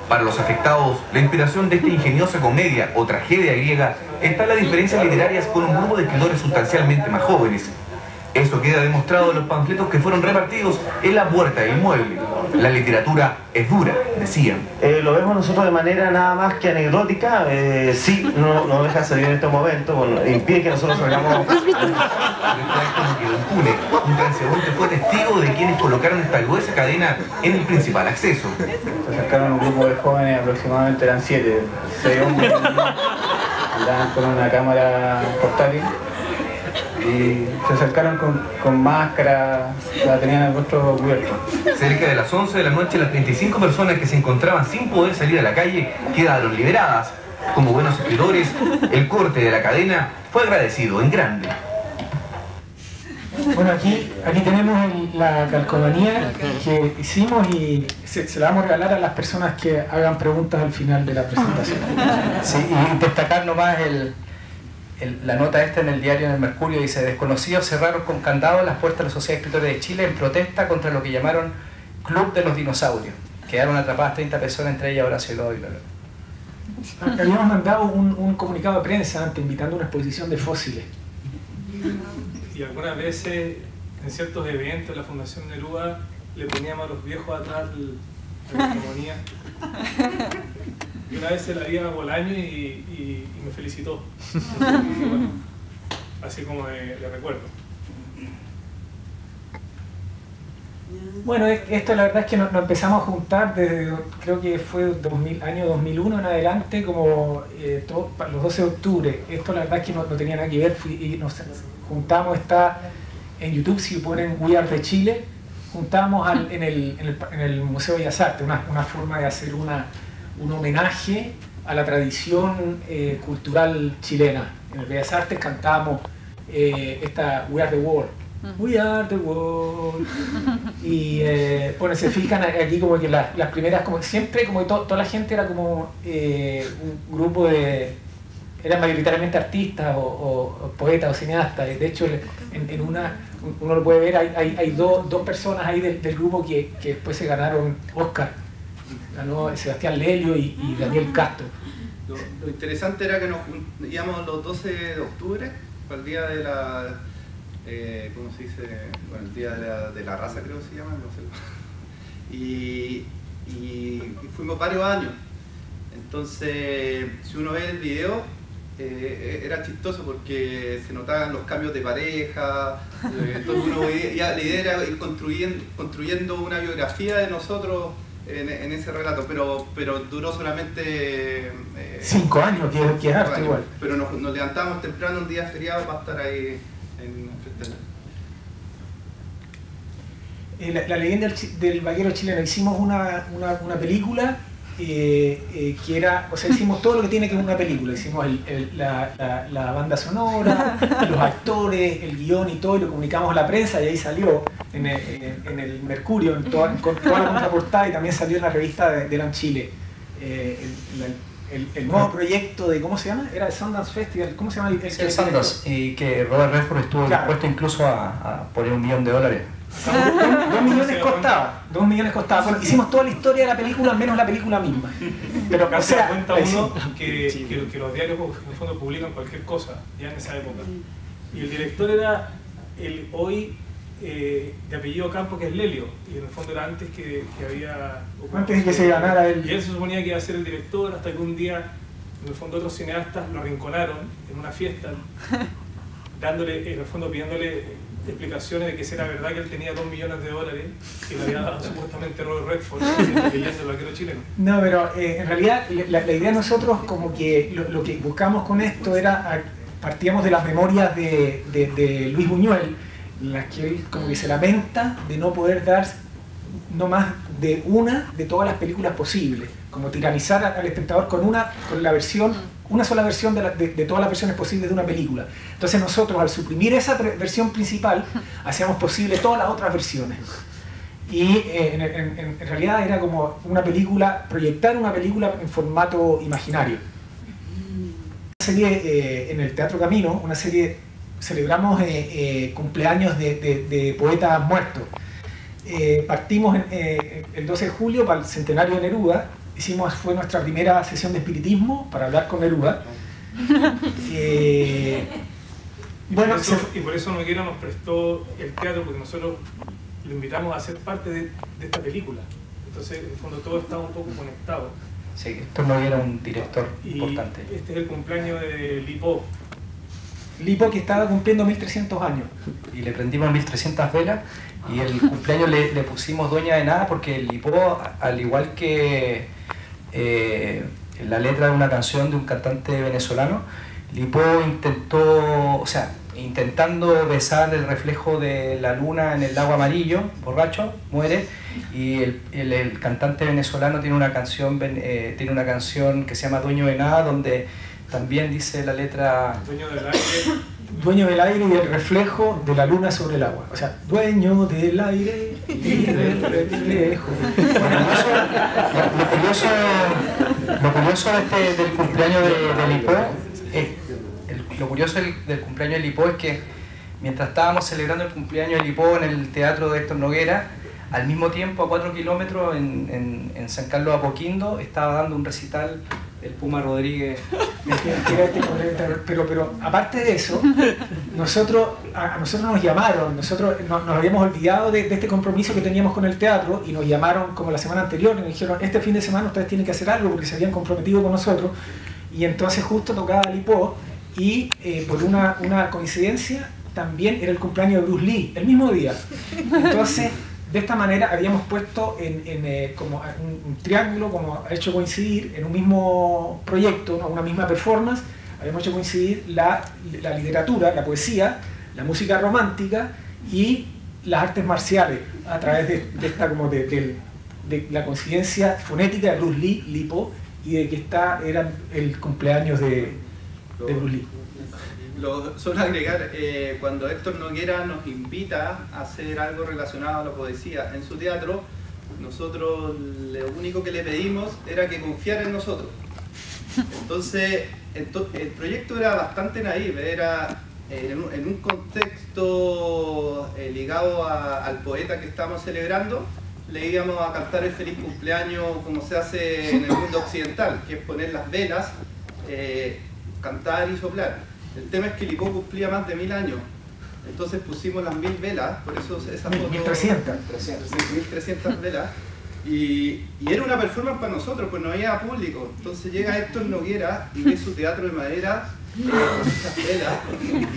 Para los afectados, la inspiración de esta ingeniosa comedia o tragedia griega está en las diferencias literarias con un grupo de escritores sustancialmente más jóvenes, eso queda demostrado en los panfletos que fueron repartidos en la puerta del inmueble. La literatura es dura, decían. Eh, lo vemos nosotros de manera nada más que anecdótica. Eh, sí, no, no deja salir en este momento, impide que nosotros salgamos. El acto quedó impune. Un transeúnte fue testigo de quienes colocaron esta gruesa cadena en el principal acceso. Se acercaron un grupo de jóvenes, aproximadamente eran siete, seis hombres, <laughs> andaban con una cámara portátil y se acercaron con, con máscara, la tenían el rostro cubierto. Cerca de las 11 de la noche, las 35 personas que se encontraban sin poder salir a la calle quedaron liberadas. Como buenos escritores, el corte de la cadena fue agradecido en grande. Bueno, aquí, aquí tenemos la calcomanía que hicimos y se, la vamos a regalar a las personas que hagan preguntas al final de la presentación. Sí, y destacar nomás el, la nota esta en el diario en el Mercurio dice, desconocidos cerraron con candado las puertas de la Sociedad de Escritores de Chile en protesta contra lo que llamaron Club de los Dinosaurios. Quedaron atrapadas 30 personas, entre ellas Horacio Loy. Habíamos mandado un, comunicado de prensa antes invitando a una exposición de fósiles. Y algunas veces en ciertos eventos la Fundación Neruda le poníamos a los viejos atrás la hegemonía. <laughs> Y una vez se la di a Bolaño y, me felicitó. así como de, recuerdo. Bueno, esto la verdad es que nos, empezamos a juntar desde, creo que fue 2000, año 2001 en adelante, como eh, los 12 de octubre. Esto la verdad es que no, tenía nada que ver y nos juntamos, está en YouTube, si ponen We Are de Chile, juntamos en, el, Museo de Bellas Artes, una, una forma de hacer una, un homenaje a la tradición eh, cultural chilena. En el Bellas Artes cantamos eh, esta We Are the World. We are the world. Y eh, bueno, se fijan aquí como que las, primeras, como siempre, como que toda la gente era como un grupo de, eran mayoritariamente artistas o, poetas o cineastas. De hecho, en, una, uno lo puede ver, hay, hay, dos, personas ahí del, del grupo que, que, después se ganaron Oscar ganó Sebastián Lelio y, Daniel Castro. Lo, interesante era que nos íbamos los 12 de octubre, para el día de la, eh, ¿cómo se dice? Bueno, el día de la, raza creo que se llama, no sé. <laughs> Y, fuimos varios años. Entonces, si uno ve el video, eh, era chistoso porque se notaban los cambios de pareja, eh, uno ya, la idea era ir construyendo, construyendo una biografía de nosotros en, ese relato, pero, pero duró solamente... Eh, cinco años, que, es harto igual. Pero nos, nos, levantamos temprano un día feriado para estar ahí en eh, la, la, leyenda del, del, vaquero chileno, hicimos una, una, una película eh, eh, que era, o sea, hicimos todo lo que tiene que ver una película, hicimos la, la, banda sonora, <laughs> los actores, el guion y todo, y lo comunicamos a la prensa y ahí salió en el, en el Mercurio, en toda, con toda la contraportada y también salió en la revista de, de Chile. Eh, el, el, nuevo proyecto de, ¿cómo se llama? Era el Sundance Festival, ¿cómo se llama? El, Sundance, y que Robert Redford estuvo dispuesto incluso a, poner un millón de dólares Dos millones costaba, dos millones costaba. Bueno, hicimos toda la historia de la película menos la película misma. Pero, o se sea, cuenta uno que, que, que los diarios en el fondo publican cualquier cosa, ya en esa época. Y el director era el hoy eh, de apellido Campo, que es Lelio, y en el fondo era antes que, que había... Antes de que se ganara el- Y él se suponía que iba a ser el director hasta que un día, en el fondo, otros cineastas lo arrinconaron en una fiesta, <laughs> dándole, en el fondo, pidiéndole explicaciones de que si era verdad que él tenía dos millones de dólares que le había dado <laughs> supuestamente Robert Redford, leyendo el vaquero chileno. No, pero eh, en realidad la, la idea de nosotros como que lo, lo que buscamos con esto era, a- partíamos de las memorias de, de- de Luis Buñuel, en las que él como que se lamenta de no poder dar no más de una de todas las películas posibles, como tiranizar al espectador con una, con la versión, una sola versión de, la- de- de todas las versiones posibles de una película. Entonces nosotros al suprimir esa versión principal, <laughs> hacíamos posible todas las otras versiones. Y eh, en, en- en- realidad era como una película, proyectar una película en formato imaginario. Una serie eh, en el Teatro Camino, una serie, celebramos eh, eh, cumpleaños de, de- de poetas muertos. Eh, partimos en, eh, el 12 de julio para el centenario de Neruda, hicimos, fue nuestra primera sesión de espiritismo para hablar con Neruda. <laughs> Eh, Y bueno, por eso, se- y por eso Noguera nos prestó el teatro, porque nosotros lo invitamos a ser parte de, de esta película. Entonces, en el fondo, todo está un poco conectado. Sí, esto no era un director Y importante. este es el cumpleaños de Lipo. Lipo que estaba cumpliendo 1300 años. y le prendimos 1300 velas y el cumpleaños le, le pusimos dueña de nada porque el Lipo, al igual que eh, la letra de una canción de un cantante venezolano, Lipo intentó, o sea, intentando besar el reflejo de la luna en el lago amarillo, borracho, muere, y el, el- cantante venezolano tiene una canción eh, tiene una canción que se llama Dueño de nada, donde también dice la letra. Dueño del aire y del reflejo de la luna sobre el agua. O sea, dueño del aire y del reflejo. Lo, curioso, lo curioso este- del cumpleaños de, de Lipo, es- lo curioso del, del cumpleaños de Lipo es que mientras estábamos celebrando el cumpleaños de Lipo en el teatro de Héctor Noguera, al mismo tiempo a cuatro kilómetros en, en- en San Carlos Apoquindo estaba dando un recital el Puma Rodríguez. <laughs> Pero, pero aparte de eso, nosotros, a, nosotros nos llamaron, nosotros no- nos, habíamos olvidado de, este compromiso que teníamos con el teatro y nos llamaron como la semana anterior y nos dijeron, este fin de semana ustedes tienen que hacer algo porque se habían comprometido con nosotros y entonces justo tocaba Lipo y eh, por una, una coincidencia también era el cumpleaños de Bruce Lee, el mismo día. Entonces, de esta manera habíamos puesto en, eh, como un, triángulo, como ha hecho coincidir en un mismo proyecto, ¿no? una misma performance, habíamos hecho coincidir la, literatura, la poesía, la música romántica y las artes marciales a través de, esta como de la coincidencia fonética de Bruce Lee, Lipo, y de que esta era el cumpleaños de, de Bruce Lee. Lo, agregar, eh, cuando Héctor Noguera nos invita a hacer algo relacionado a la poesía en su teatro, nosotros lo único que le pedimos era que confiara en nosotros. Entonces, ento- el proyecto era bastante naive, era eh, en un, en un contexto eh, ligado a- al poeta que estamos celebrando, le íbamos a cantar el feliz cumpleaños como se hace en el mundo occidental, que es poner las velas, eh, cantar y soplar. El tema es que Lipo cumplía más de mil años, entonces pusimos las mil velas, por eso esa Mil- foto... 1300. 1300 velas. Y, y era una performance para nosotros, pues no había público. Entonces llega Héctor Noguera y ve su teatro de madera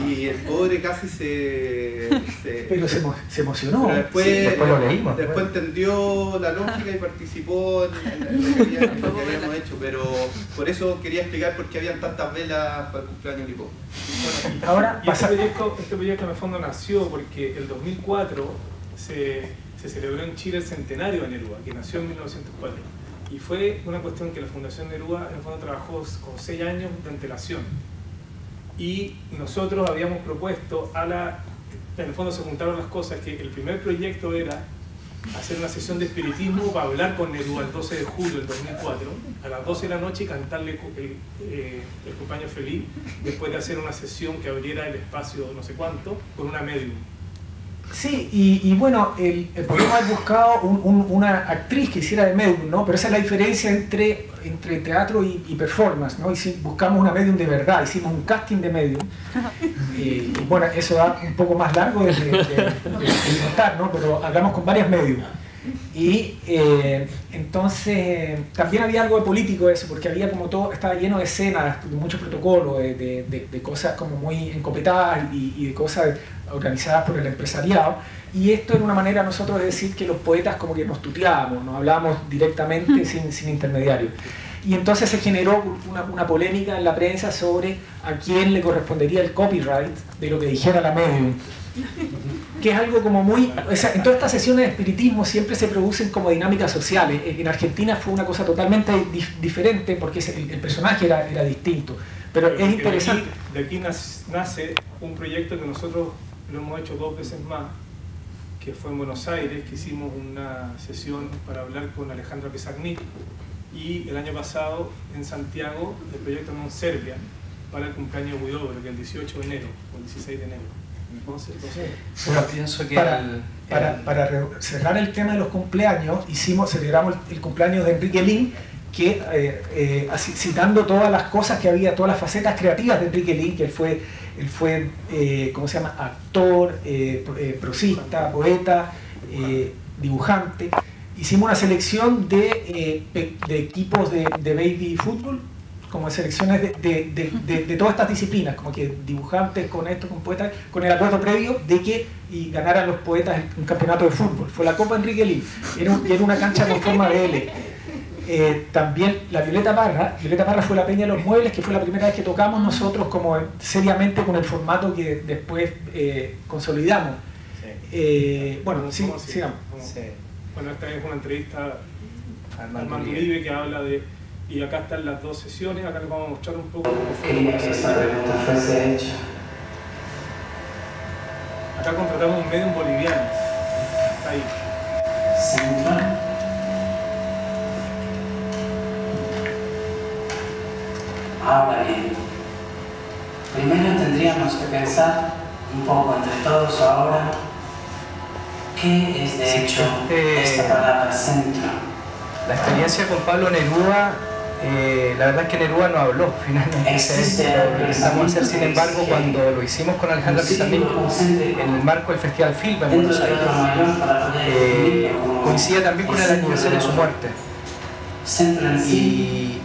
y el pobre casi se... se- Pero se, se emocionó. pero después, Sí, después lo leímos. después entendió la lógica y participó en, en- en lo, que había- en lo que habíamos hecho, pero por eso quería explicar por qué habían tantas velas para el cumpleaños de Lipo. Ahora Y este proyecto, este proyecto en el fondo nació porque el 2004 se, se celebró en Chile el centenario de Neruda, que nació en 1904. Y fue una cuestión que la Fundación Neruda en el fondo trabajó con seis años de antelación. Y nosotros habíamos propuesto a la... En el fondo se juntaron las cosas, que el primer proyecto era hacer una sesión de espiritismo para hablar con Neruda el 12 de julio del 2004, a las 12 de la noche y cantarle el, eh, feliz, después de hacer una sesión que abriera el espacio no sé cuánto, con una medium. Sí, y, y bueno, el, el podemos haber buscado un- un- una actriz que hiciera de medium, ¿no? Pero esa es la diferencia entre, entre teatro y, y performance, ¿no? Y si buscamos una medium de verdad, hicimos un casting de medium. <laughs> Y, y bueno, eso da un poco más largo de, de- de- de- de contar, ¿no? Pero hablamos con varias medium. Y eh, entonces también había algo de político eso, porque había como todo, estaba lleno de escenas, de mucho protocolo, de, de- de- de cosas como muy encopetadas y, y de cosas organizadas por el empresariado. Y esto era una manera nosotros de decir que los poetas como que nos tuteábamos, nos hablábamos directamente sin, sin intermediarios. Y entonces se generó una, una polémica en la prensa sobre a quién le correspondería el copyright de lo que dijera la medium que es algo como muy... o sea, en todas estas sesiones de espiritismo siempre se producen como dinámicas sociales. En en Argentina fue una cosa totalmente dif- diferente porque el, el personaje era, era distinto. Pero es de interesante. aquí- De aquí nace un proyecto que nosotros lo hemos hecho dos veces más, que fue en Buenos Aires, que hicimos una sesión para hablar con Alejandra Pizarnik, y el año pasado en Santiago el proyecto en Serbia para el cumpleaños de Huidobro, que es el 18 de enero, o el 16 de enero. Entonces, entonces Pero pienso que para, el- para, el- para re- cerrar el tema de los cumpleaños, hicimos, celebramos el, el cumpleaños de Enrique Lin, que eh, eh, citando todas las cosas que había, todas las facetas creativas de Enrique Lin, que él fue, él fue eh, ¿cómo se llama?, actor, pro- prosista, poeta, dibujante. Hicimos una selección de equipos de, de baby fútbol, como selecciones de, de- de- de- de todas estas disciplinas, como que dibujantes con esto, con poetas, con el acuerdo previo de que y ganaran los poetas un campeonato de fútbol. Fue la Copa Enrique Lin, era, un- era una cancha con forma de L. Eh, también la Violeta Parra, Violeta Parra fue la Peña de los Muebles, que fue la primera vez que tocamos nosotros como seriamente con el formato que después eh, consolidamos. Eh, bueno, sí, sigamos. Bueno, esta es una entrevista a Armando. Uribe que habla de... Y acá están las dos sesiones, acá les vamos a mostrar un poco cómo fue fuese hecha. Acá contratamos un medium boliviano. Está ahí. Central. Ahora bien, primero tendríamos que pensar un poco entre todos ahora qué es de Sí, hecho eh, esta palabra centro. La experiencia con Pablo Neruda, eh, la verdad es que Neruda no habló <laughs> finalmente. Existe Lo empezamos a hacer, sin embargo, cuando lo hicimos con Alejandra concéntrico en el marco del Festival Filpa en Buenos Aires, eh, coincide también con el aniversario de su muerte. Y,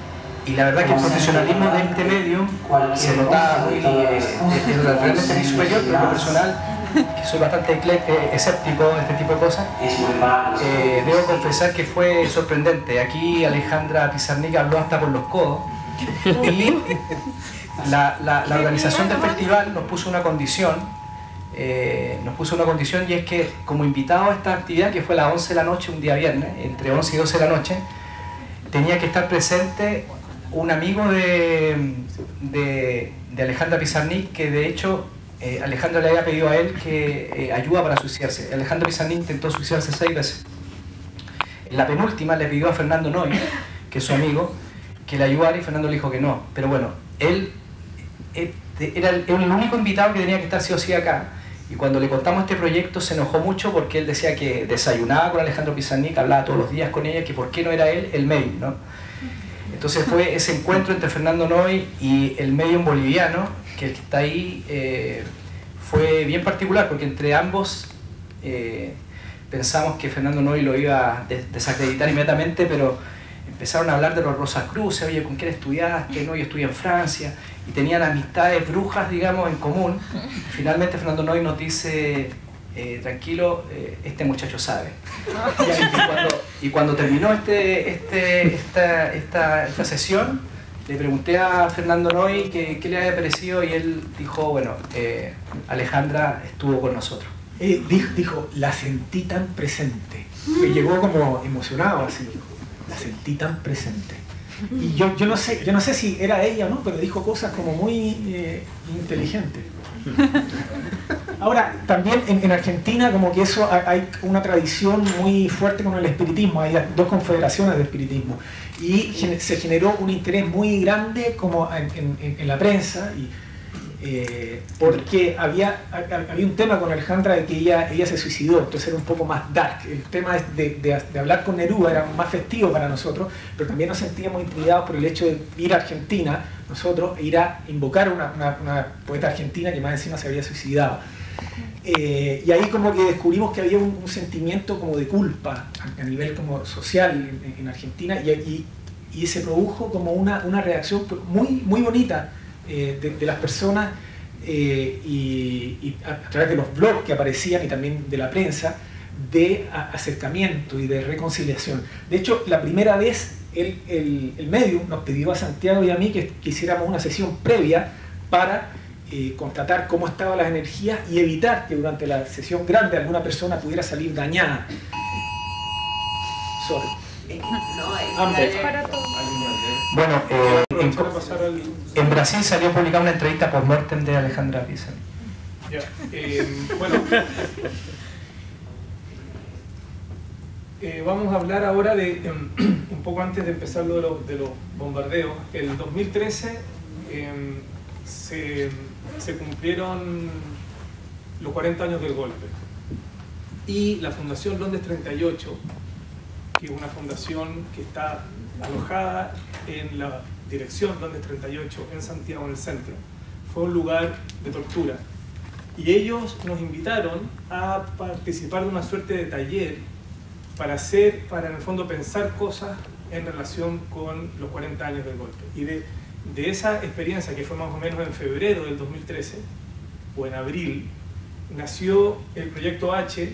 y la verdad que el profesionalismo de este medio se notaba muy, eh, es realmente muy superior, pero lo personal, que soy bastante eh, escéptico de este tipo de cosas, eh, debo confesar que fue sorprendente. Aquí Alejandra Pizarnik habló hasta por los codos y la, la- la organización del festival nos puso una condición, eh, nos puso una condición y es que como invitado a esta actividad, que fue a las 11 de la noche, un día viernes, entre 11 y 12 de la noche, tenía que estar presente un amigo de, de, de Alejandra Pizarnik que de hecho eh, Alejandra le había pedido a él que eh, ayuda para suicidarse. Alejandra Pizarnik intentó suicidarse seis veces. En la penúltima le pidió a Fernando Noy, que es su amigo, que le ayudara y Fernando le dijo que no. Pero bueno, él eh, era el, era el único invitado que tenía que estar sí o sí acá. Y cuando le contamos este proyecto se enojó mucho porque él decía que desayunaba con Alejandro Pizarnik, hablaba todos los días con ella, que por qué no era él el mail, ¿no? Entonces fue ese encuentro entre Fernando Noy y el medium boliviano, que el que está ahí eh, fue bien particular, porque entre ambos eh, pensamos que Fernando Noy lo iba a des- desacreditar inmediatamente, pero empezaron a hablar de los Rosacruces, oye, ¿con quién estudiaste? No, yo estudié en Francia, y tenían amistades brujas, digamos, en común. <laughs> Finalmente Fernando Noy nos dice, eh, tranquilo, eh, este muchacho sabe. <laughs> Y cuando, y cuando terminó este, este, esta, esta, esta sesión, le pregunté a Fernando Noy que- qué le había parecido y él dijo, bueno, eh, Alejandra estuvo con nosotros. Eh, dijo, dijo, la sentí tan presente. Me llegó como emocionado así, dijo, la sentí tan presente. Y yo, yo, no sé, yo no sé si era ella o no, pero dijo cosas como muy eh, inteligentes. Ahora, también en, en Argentina como que eso hay- una tradición muy fuerte con el espiritismo, hay dos confederaciones de espiritismo y se generó un interés muy grande como en- en- en la prensa y Eh, porque había, había un tema con Alejandra de que ella, ella se suicidó, entonces era un poco más dark. El tema de, de, de, hablar con Neruda era más festivo para nosotros, pero también nos sentíamos intimidados por el hecho de ir a Argentina, nosotros, e ir a invocar a una, una, una, poeta argentina que más encima se había suicidado. Eh, y ahí como que descubrimos que había un, un sentimiento como de culpa a, a nivel como social en, en Argentina y, y, y, se produjo como una, una reacción muy, muy bonita eh, de, las personas eh, y, a, través de los blogs que aparecían y también de la prensa de acercamiento y de reconciliación. De hecho, la primera vez el, el, medium nos pidió a Santiago y a mí que, que hiciéramos una sesión previa para eh, constatar cómo estaban las energías y evitar que durante la sesión grande alguna persona pudiera salir dañada. Sorry. Bueno, eh, en, en, Brasil salió publicada una entrevista por mortem de Alejandra Pizarro. Yeah. Eh, bueno, <laughs> eh, vamos a hablar ahora de, <clears throat> un poco antes de empezar lo de, los, de los bombardeos. El 2013 se, se cumplieron los 40 años del golpe y la Fundación Londres 38 que es una fundación que está alojada en la dirección Londres 38 en Santiago, en el centro. Fue un lugar de tortura. Y ellos nos invitaron a participar de una suerte de taller para hacer, para en el fondo pensar cosas en relación con los 40 años del golpe. Y de, de esa experiencia, que fue más o menos en febrero del 2013, o en abril, nació el proyecto H,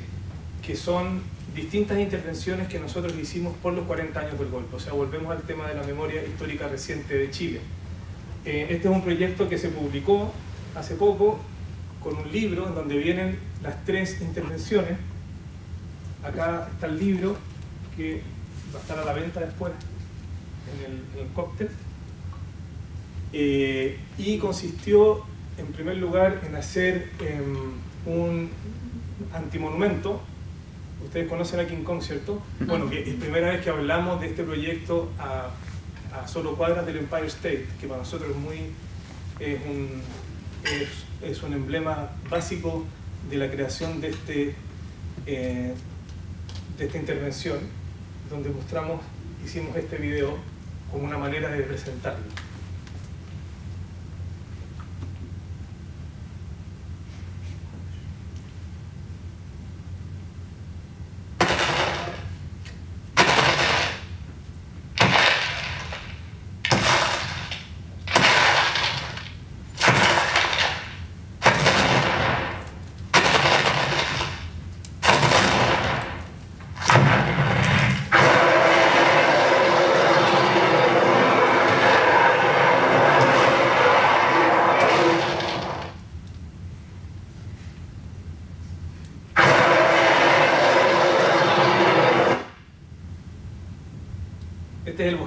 que son distintas intervenciones que nosotros hicimos por los 40 años del golpe. O sea, volvemos al tema de la memoria histórica reciente de Chile. Eh, este es un proyecto que se publicó hace poco con un libro en donde vienen las tres intervenciones. Acá está el libro que va a estar a la venta después en el, en el cóctel. Eh, y consistió en primer lugar en hacer eh, un antimonumento Ustedes conocen a King Kong, ¿cierto? Bueno, que es primera vez que hablamos de este proyecto a, a solo cuadras del Empire State, que para nosotros es muy es un, es, es un emblema básico de la creación de, este, eh, de esta intervención, donde mostramos, hicimos este video como una manera de presentarlo.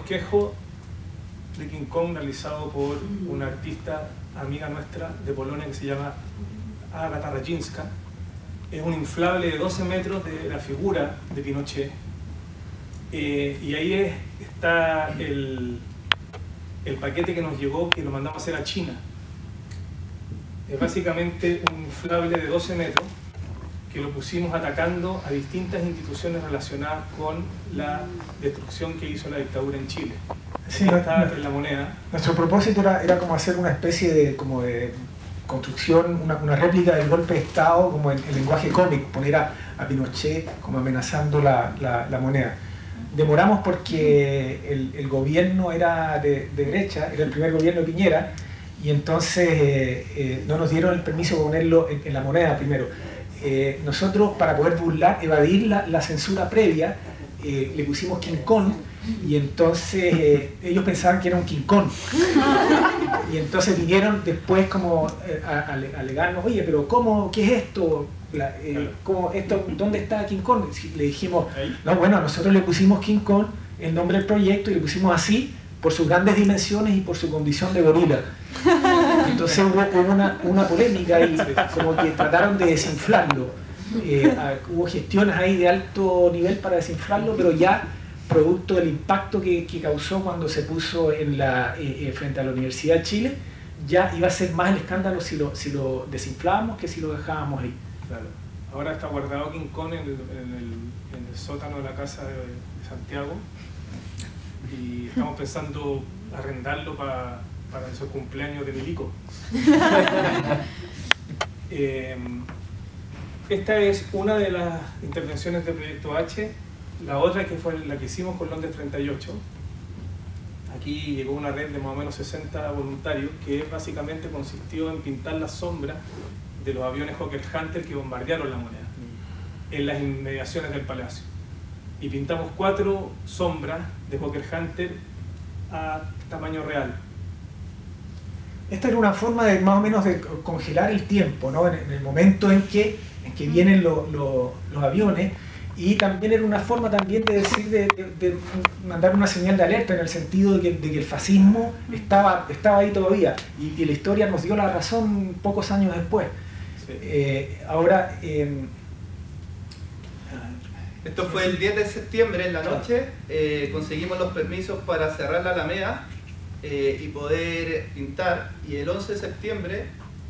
Bosquejo de King Kong realizado por una artista amiga nuestra de Polonia que se llama Agata Rajinska. Es un inflable de 12 metros de la figura de Pinochet. Eh, y ahí es, está el, el paquete que nos llegó, que lo mandamos a hacer a China. Es básicamente un inflable de 12 metros que lo pusimos atacando a distintas instituciones relacionadas con la destrucción que hizo la dictadura en Chile. Sí, está en la moneda. Nuestro propósito era, era, como hacer una especie de, como de construcción, una, una réplica del golpe de Estado, como en el lenguaje cómic, poner a, a Pinochet como amenazando la, la, la, moneda. Demoramos porque el, el gobierno era de, de, derecha, era el primer gobierno de Piñera, y entonces eh, eh, no nos dieron el permiso de ponerlo en, en la moneda primero eh, nosotros para poder burlar, evadir la, la censura previa, eh, le pusimos King Kong y entonces eh, ellos pensaban que era un King Kong. Y entonces vinieron después como eh, a, a, alegarnos, oye, pero ¿cómo? ¿Qué es esto? La, ¿cómo, esto ¿Dónde está King Kong? Le dijimos, no, bueno, nosotros le pusimos King Kong en nombre del proyecto y le pusimos así por sus grandes dimensiones y por su condición de gorila. Entonces hubo, hubo una, una, polémica y como que trataron de desinflarlo. Eh, hubo gestiones ahí de alto nivel para desinflarlo, pero ya producto del impacto que, que causó cuando se puso en la, eh, frente a la Universidad de Chile, ya iba a ser más el escándalo si lo, si lo desinflábamos que si lo dejábamos ahí. Claro. Ahora está guardado King Kong en el, en el, en el sótano de la casa de, de Santiago y estamos pensando arrendarlo para, para su cumpleaños de Milico. <laughs> Eh, esta es una de las intervenciones del Proyecto H. La otra que fue la que hicimos con Londres 38. Aquí llegó una red de más o menos 60 voluntarios que básicamente consistió en pintar las sombras de los aviones Hawker Hunter que bombardearon la moneda en las inmediaciones del palacio. Y pintamos cuatro sombras de Hawker Hunter a tamaño real. Esta era una forma de más o menos de congelar el tiempo, ¿no? en, en el momento en que, en que vienen lo- lo- los aviones. Y también era una forma también de decir, de, de- de mandar una señal de alerta en el sentido de que, de que el fascismo estaba, estaba ahí todavía. Y, y la historia nos dio la razón pocos años después. Eh, ahora, eh, Esto fue el 10 de septiembre en la noche, eh, conseguimos los permisos para cerrar la Alameda eh, y poder pintar y el 11 de septiembre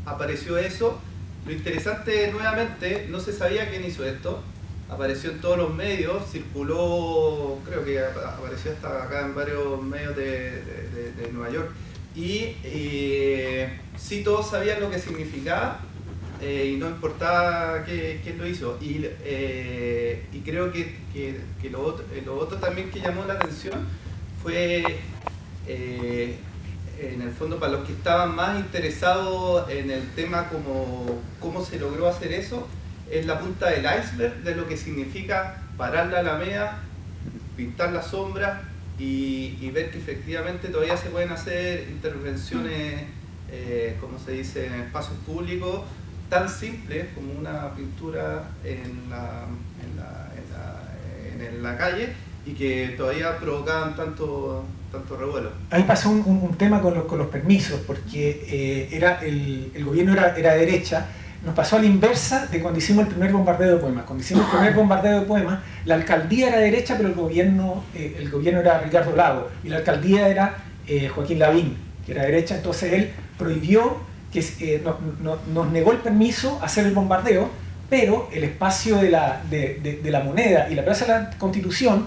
apareció eso. Lo interesante nuevamente, no se sabía quién hizo esto, apareció en todos los medios, circuló, creo que ap- apareció hasta acá en varios medios de, de- de- de Nueva York y eh, sí todos sabían lo que significaba eh, y no importaba qué- quién lo hizo. Y, eh, y creo que, que- que lo, otro, eh, lo otro también que llamó la atención fue, eh, en el fondo, para los que estaban más interesados en el tema como cómo se logró hacer eso, es la punta del iceberg de lo que significa parar la alameda, pintar la sombra y, ver que efectivamente todavía se pueden hacer intervenciones, eh, como se dice, en espacios públicos tan simples como una pintura en la calle y que todavía provocaban tanto, tanto revuelo. Ahí pasó un, un- tema con los, con los permisos, porque eh, era el, el gobierno era, era de derecha. Nos pasó a la inversa de cuando hicimos el primer bombardeo de Poemas. Cuando hicimos el primer bombardeo de Poemas, la alcaldía era derecha, pero el gobierno, eh, el gobierno era Ricardo Lago y la alcaldía era eh, Joaquín Lavín, que era derecha. Entonces él prohibió, que no- no- nos negó el permiso a hacer el bombardeo, pero el espacio de la, de- de la moneda y la Plaza de la Constitución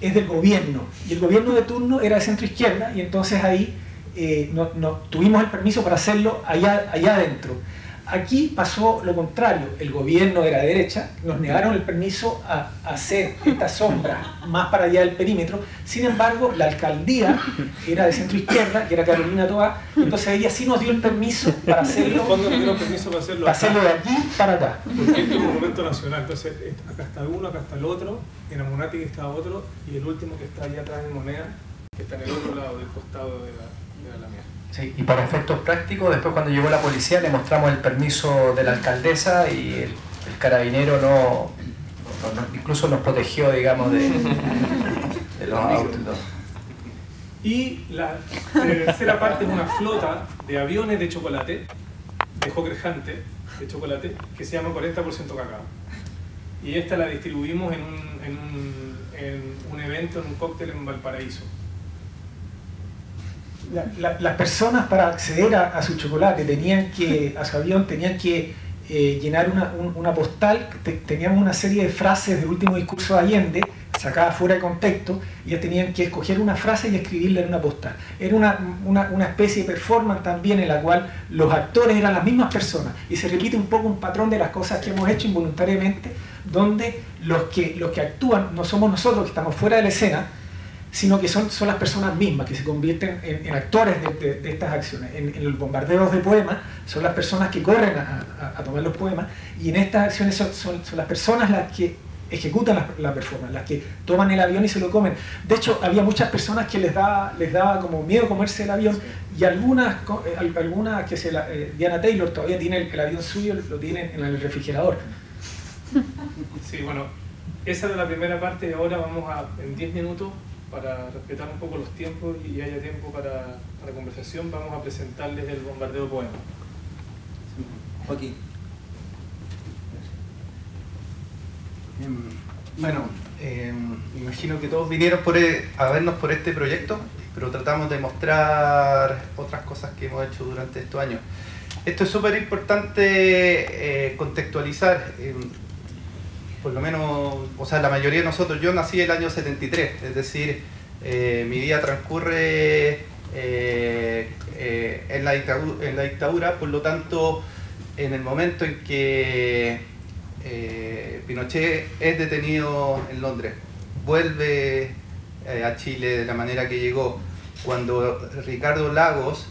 es del gobierno. Y el gobierno de turno era de centro izquierda y entonces ahí eh, no, no- tuvimos el permiso para hacerlo allá, allá adentro. Aquí pasó lo contrario, el gobierno era de derecha, nos negaron el permiso a, a hacer esta sombra más para allá del perímetro, sin embargo la alcaldía era de centro izquierda, que era Carolina Toa, entonces ella sí nos dio el permiso para hacerlo, fondo nos dieron permiso para hacerlo para hacerlo de aquí para acá. Porque esto es un monumento nacional, entonces eh, acá está uno, acá está el otro, en Amunati está otro, y el último que está allá atrás en Moneda, que está en el otro lado del costado de la, de la Alameda. Sí, y para efectos prácticos, después cuando llegó la policía le mostramos el permiso de la alcaldesa y el, el carabinero no, no- no- incluso nos protegió, digamos, de, de los autos y la tercera parte es una flota de aviones de chocolate, de Hawker Hunter, de chocolate, que se llama 40% cacao. Y esta la distribuimos en un, en un, en un evento, en un cóctel en Valparaíso. La- la- las personas para acceder a, a su chocolate tenían que, <laughs> a su avión, tenían que eh, llenar una, un- una postal, te- teníamos una serie de frases del último discurso de Allende, sacadas fuera de contexto, y ellas tenían que escoger una frase y escribirla en una postal. Era una, una, una especie de performance también en la cual los actores eran las mismas personas, y se repite un poco un patrón de las cosas que hemos hecho involuntariamente, donde los que, los que actúan no somos nosotros que estamos fuera de la escena, sino que son, son las personas mismas que se convierten en, actores de, estas acciones. En, los bombardeos de poemas son las personas que corren a, a- a tomar los poemas y en estas acciones son, son- son las personas las que ejecutan la, la performance, las que toman el avión y se lo comen. De hecho, había muchas personas que les daba, les daba como miedo comerse el avión y algunas, eh, al- algunas que se eh, Diana Taylor todavía tiene el, el avión suyo, lo tiene en el refrigerador. Sí, bueno, esa era la primera parte y ahora vamos a, en 10 minutos, para respetar un poco los tiempos y haya tiempo para, para conversación, vamos a presentarles el bombardeo poema. Joaquín. Em, Bueno, eh, imagino que todos vinieron por e- a vernos por este proyecto, pero tratamos de mostrar otras cosas que hemos hecho durante estos años. Esto es súper importante eh, contextualizar, eh, por lo menos, o sea, la mayoría de nosotros, yo nací el año 73, es decir, eh, mi vida transcurre eh, eh, en, la dictadura, en la dictadura, por lo tanto, en el momento en que Pinochet es detenido en Londres, vuelve a Chile de la manera que llegó, cuando Ricardo Lagos,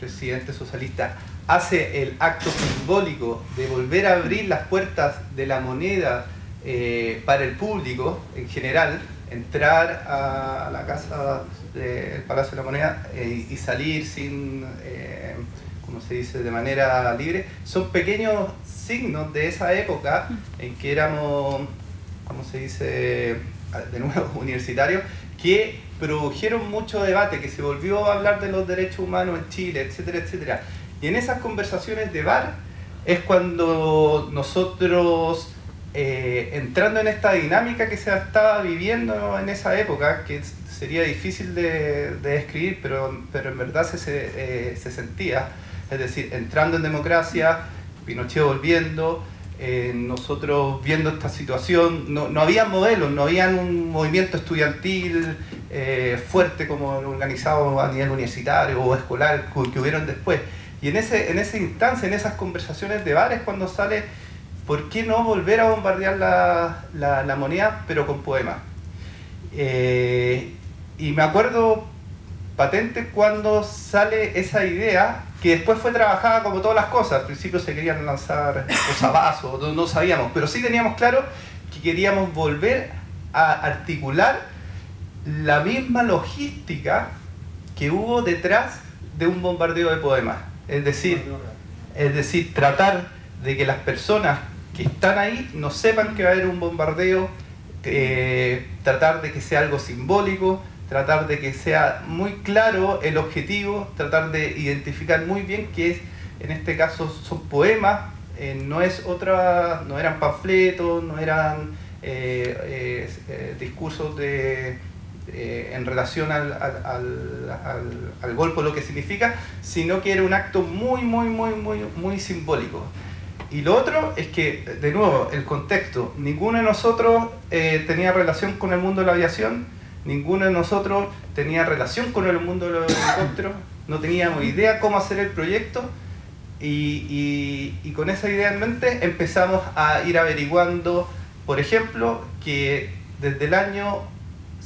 presidente socialista, hace el acto simbólico de volver a abrir las puertas de la moneda eh, para el público en general, entrar a la casa del Palacio de la Moneda eh, y salir sin, eh, como se dice, de manera libre, son pequeños signos de esa época en que éramos, como se dice, de nuevo, <laughs> universitarios, que produjeron mucho debate, que se volvió a hablar de los derechos humanos en Chile, etcétera, etcétera. Y en esas conversaciones de bar es cuando nosotros, eh, entrando en esta dinámica que se estaba viviendo en esa época, que sería difícil de, de describir, pero, pero en verdad se, se, eh, se sentía, es decir, entrando en democracia, Pinochet volviendo, eh, nosotros viendo esta situación, no, no había modelos, no había un movimiento estudiantil eh, fuerte como organizado a nivel universitario o escolar que, que hubieron después. Y en, ese, en esa instancia, en esas conversaciones de bares, cuando sale, ¿por qué no volver a bombardear la, la, moneda, pero con poemas? Eh, y me acuerdo patente cuando sale esa idea que después fue trabajada como todas las cosas. Al principio se querían lanzar posavazos, no, no sabíamos, pero sí teníamos claro que queríamos volver a articular la misma logística que hubo detrás de un bombardeo de poemas. Es decir, es decir, tratar de que las personas que están ahí no sepan que va a haber un bombardeo, eh, tratar de que sea algo simbólico, tratar de que sea muy claro el objetivo, tratar de identificar muy bien que es, en este caso son poemas, eh, no es otra, no eran panfletos, no eran eh, discursos de, eh, en relación al, al, al, golpe, lo que significa, sino que era un acto muy, muy, muy, muy, muy simbólico. Y lo otro es que, de nuevo, el contexto. Ninguno de nosotros eh, tenía relación con el mundo de la aviación, ninguno de nosotros tenía relación con el mundo de los helicópteros, no teníamos idea cómo hacer el proyecto y, y con esa idea en mente empezamos a ir averiguando, por ejemplo, que desde el año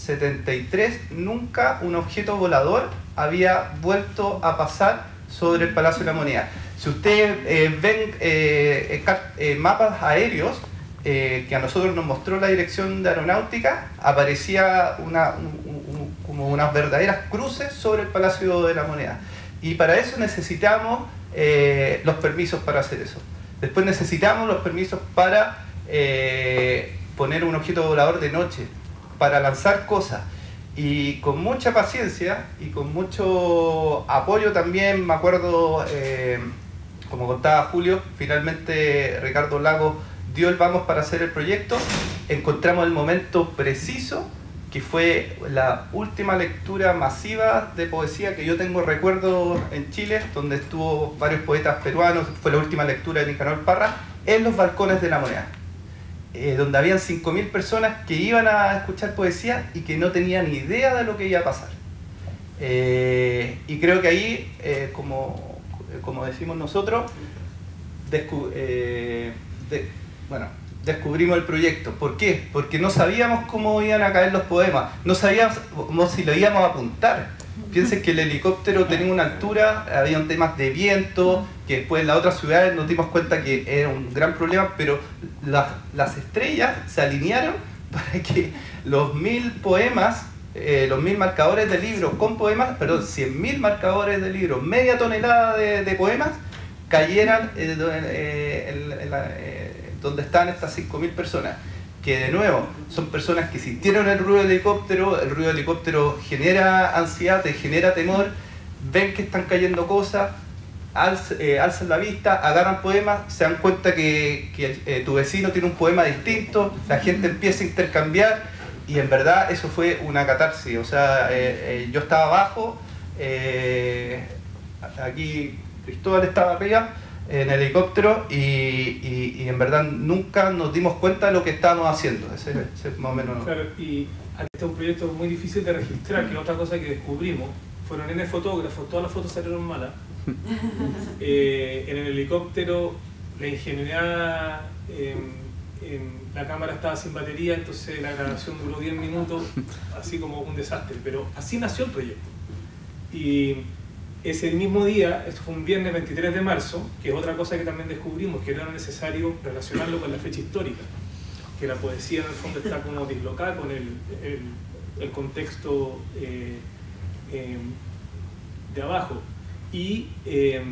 73 nunca un objeto volador había vuelto a pasar sobre el Palacio de la Moneda. Si ustedes eh, ven eh, eh, mapas aéreos que a nosotros nos mostró la Dirección de Aeronáutica, aparecía como unas verdaderas cruces sobre el Palacio de la Moneda. Y para eso necesitamos los permisos para hacer eso. Después necesitamos los permisos para poner un objeto volador de noche, para lanzar cosas. Y con mucha paciencia y con mucho apoyo también, me acuerdo, eh, como contaba Julio, finalmente Ricardo Lago dio el vamos para hacer el proyecto. Encontramos el momento preciso, que fue la última lectura masiva de poesía que yo tengo recuerdo en Chile, donde estuvo varios poetas peruanos, fue la última lectura de Nicanor Parra, en los balcones de la moneda eh, donde habían 5.000 personas que iban a escuchar poesía y que no tenían idea de lo que iba a pasar. Eh, y creo que ahí, eh, como, como decimos nosotros, bueno, descubrimos el proyecto. ¿Por qué? Porque no sabíamos cómo iban a caer los poemas, no sabíamos si lo íbamos a apuntar. Piensen que el helicóptero tenía una altura, había temas de viento, que después en las otras ciudades nos dimos cuenta que era un gran problema, pero las, las estrellas se alinearon <laughs> para que los mil poemas, eh, los mil marcadores de libros con poemas, perdón, cien mil marcadores de libros, media tonelada de, poemas, cayeran eh, eh, donde están estas cinco mil personas que de nuevo son personas que sintieron el ruido del helicóptero, el ruido del helicóptero genera ansiedad, genera temor, ven que están cayendo cosas, eh, alzan la vista, agarran poemas, se dan cuenta que, eh, tu vecino tiene un poema distinto, la gente empieza a intercambiar y en verdad eso fue una catarsis. O sea, eh, yo estaba abajo, aquí Cristóbal estaba arriba en el helicóptero y, y- y en verdad nunca nos dimos cuenta de lo que estábamos haciendo. Ese, ese es más o menos. Claro, y este es un proyecto muy difícil de registrar, que otra cosa que descubrimos, fueron N fotógrafos, todas las fotos salieron malas. <laughs> Eh, en el helicóptero la ingenuidad, em, em, la cámara estaba sin batería, entonces la grabación duró 10 minutos, así como un desastre, pero así nació el proyecto. Y ese mismo día, esto fue un viernes 23 de marzo, que es otra cosa que también descubrimos, que era necesario relacionarlo con la fecha histórica, que la poesía en el fondo está como dislocada con el, el- el contexto eh, eh, de abajo. Y eh,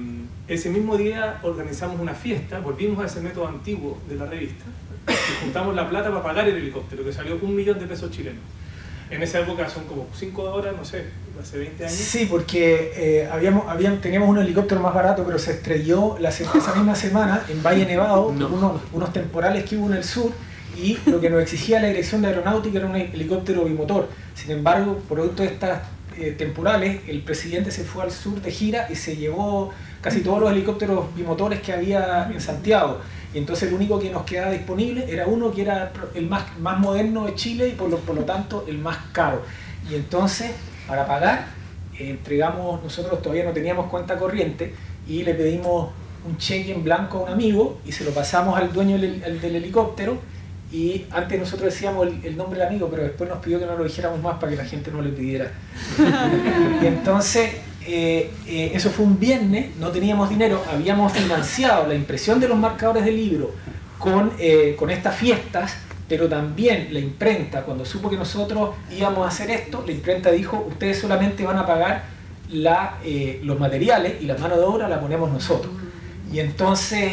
ese mismo día organizamos una fiesta, volvimos a ese método antiguo de la revista, y juntamos la plata para pagar el helicóptero, que salió un millón de pesos chilenos. En esa época son como 5 horas, no sé, hace 20 años. Sí, porque eh, habíamos, habían, teníamos un helicóptero más barato, pero se estrelló la, esa misma semana en Valle Nevado, por unos, unos temporales que hubo en el sur, y lo que nos exigía la dirección de aeronáutica era un helicóptero bimotor. Sin embargo, producto de estas eh, temporales, el presidente se fue al sur de gira y se llevó casi todos los helicópteros bimotores que había en Santiago. Y entonces el único que nos quedaba disponible era uno que era el más, más moderno de Chile y por lo, por lo tanto el más caro. Y entonces, para pagar, entregamos, nosotros todavía no teníamos cuenta corriente y le pedimos un cheque en blanco a un amigo y se lo pasamos al dueño del helicóptero y antes nosotros decíamos el, el nombre del amigo, pero después nos pidió que no lo dijéramos más para que la gente no le pidiera. <laughs> y entonces, eh, eh, eso fue un viernes, no teníamos dinero, habíamos financiado la impresión de los marcadores del libro con, eh, con estas fiestas, pero también la imprenta, cuando supo que nosotros íbamos a hacer esto, la imprenta dijo, ustedes solamente van a pagar la, los materiales y la mano de obra la ponemos nosotros. Y entonces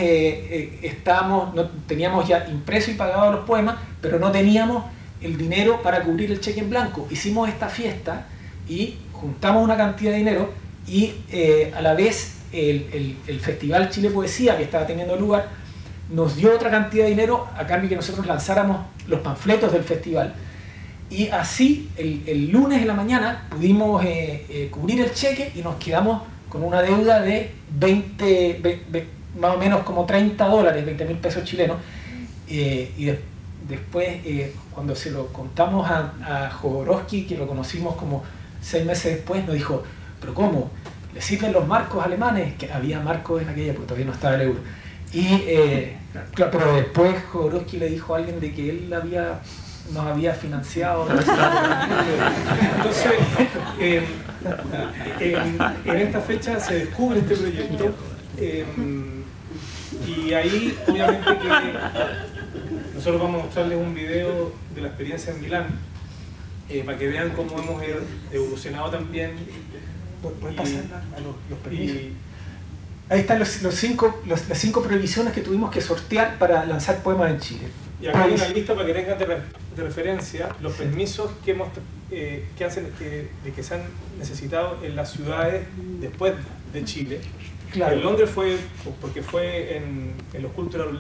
estábamos, no, teníamos ya impreso y pagado los poemas, pero no teníamos el dinero para cubrir el cheque en blanco. Hicimos esta fiesta y juntamos una cantidad de dinero y eh, a la vez el, el- Festival Chile Poesía que estaba teniendo lugar nos dio otra cantidad de dinero a cambio que nosotros lanzáramos los panfletos del festival. Y así, el, el lunes en la mañana, pudimos eh, eh, cubrir el cheque y nos quedamos con una deuda de 20, ve- ve- más o menos como 30 dólares, 20 mil pesos chilenos. Y de- después, cuando se lo contamos a, a Jodorowsky, que lo conocimos como seis meses después, nos dijo, pero ¿cómo? ¿Le sirven los marcos alemanes? Que había marcos en aquella época, todavía no estaba el euro. Y, eh, claro, pero después Jodorowsky le dijo a alguien de que él había, nos había financiado. Entonces, eh, en, en esta fecha se descubre este proyecto eh, y ahí obviamente que nosotros vamos a mostrarles un video de la experiencia en Milán eh, para que vean cómo hemos evolucionado también. ¿Puedes pasar a los, los permisos? y- Ahí están los, los cinco, los- las cinco previsiones que tuvimos que sortear para lanzar poemas en Chile. Y acá hay una lista para que tengan de, de referencia los permisos que, hemos, eh, que, hacen, que, de que se han necesitado en las ciudades después de Chile. Claro. En Londres fue porque fue en, en los Cultural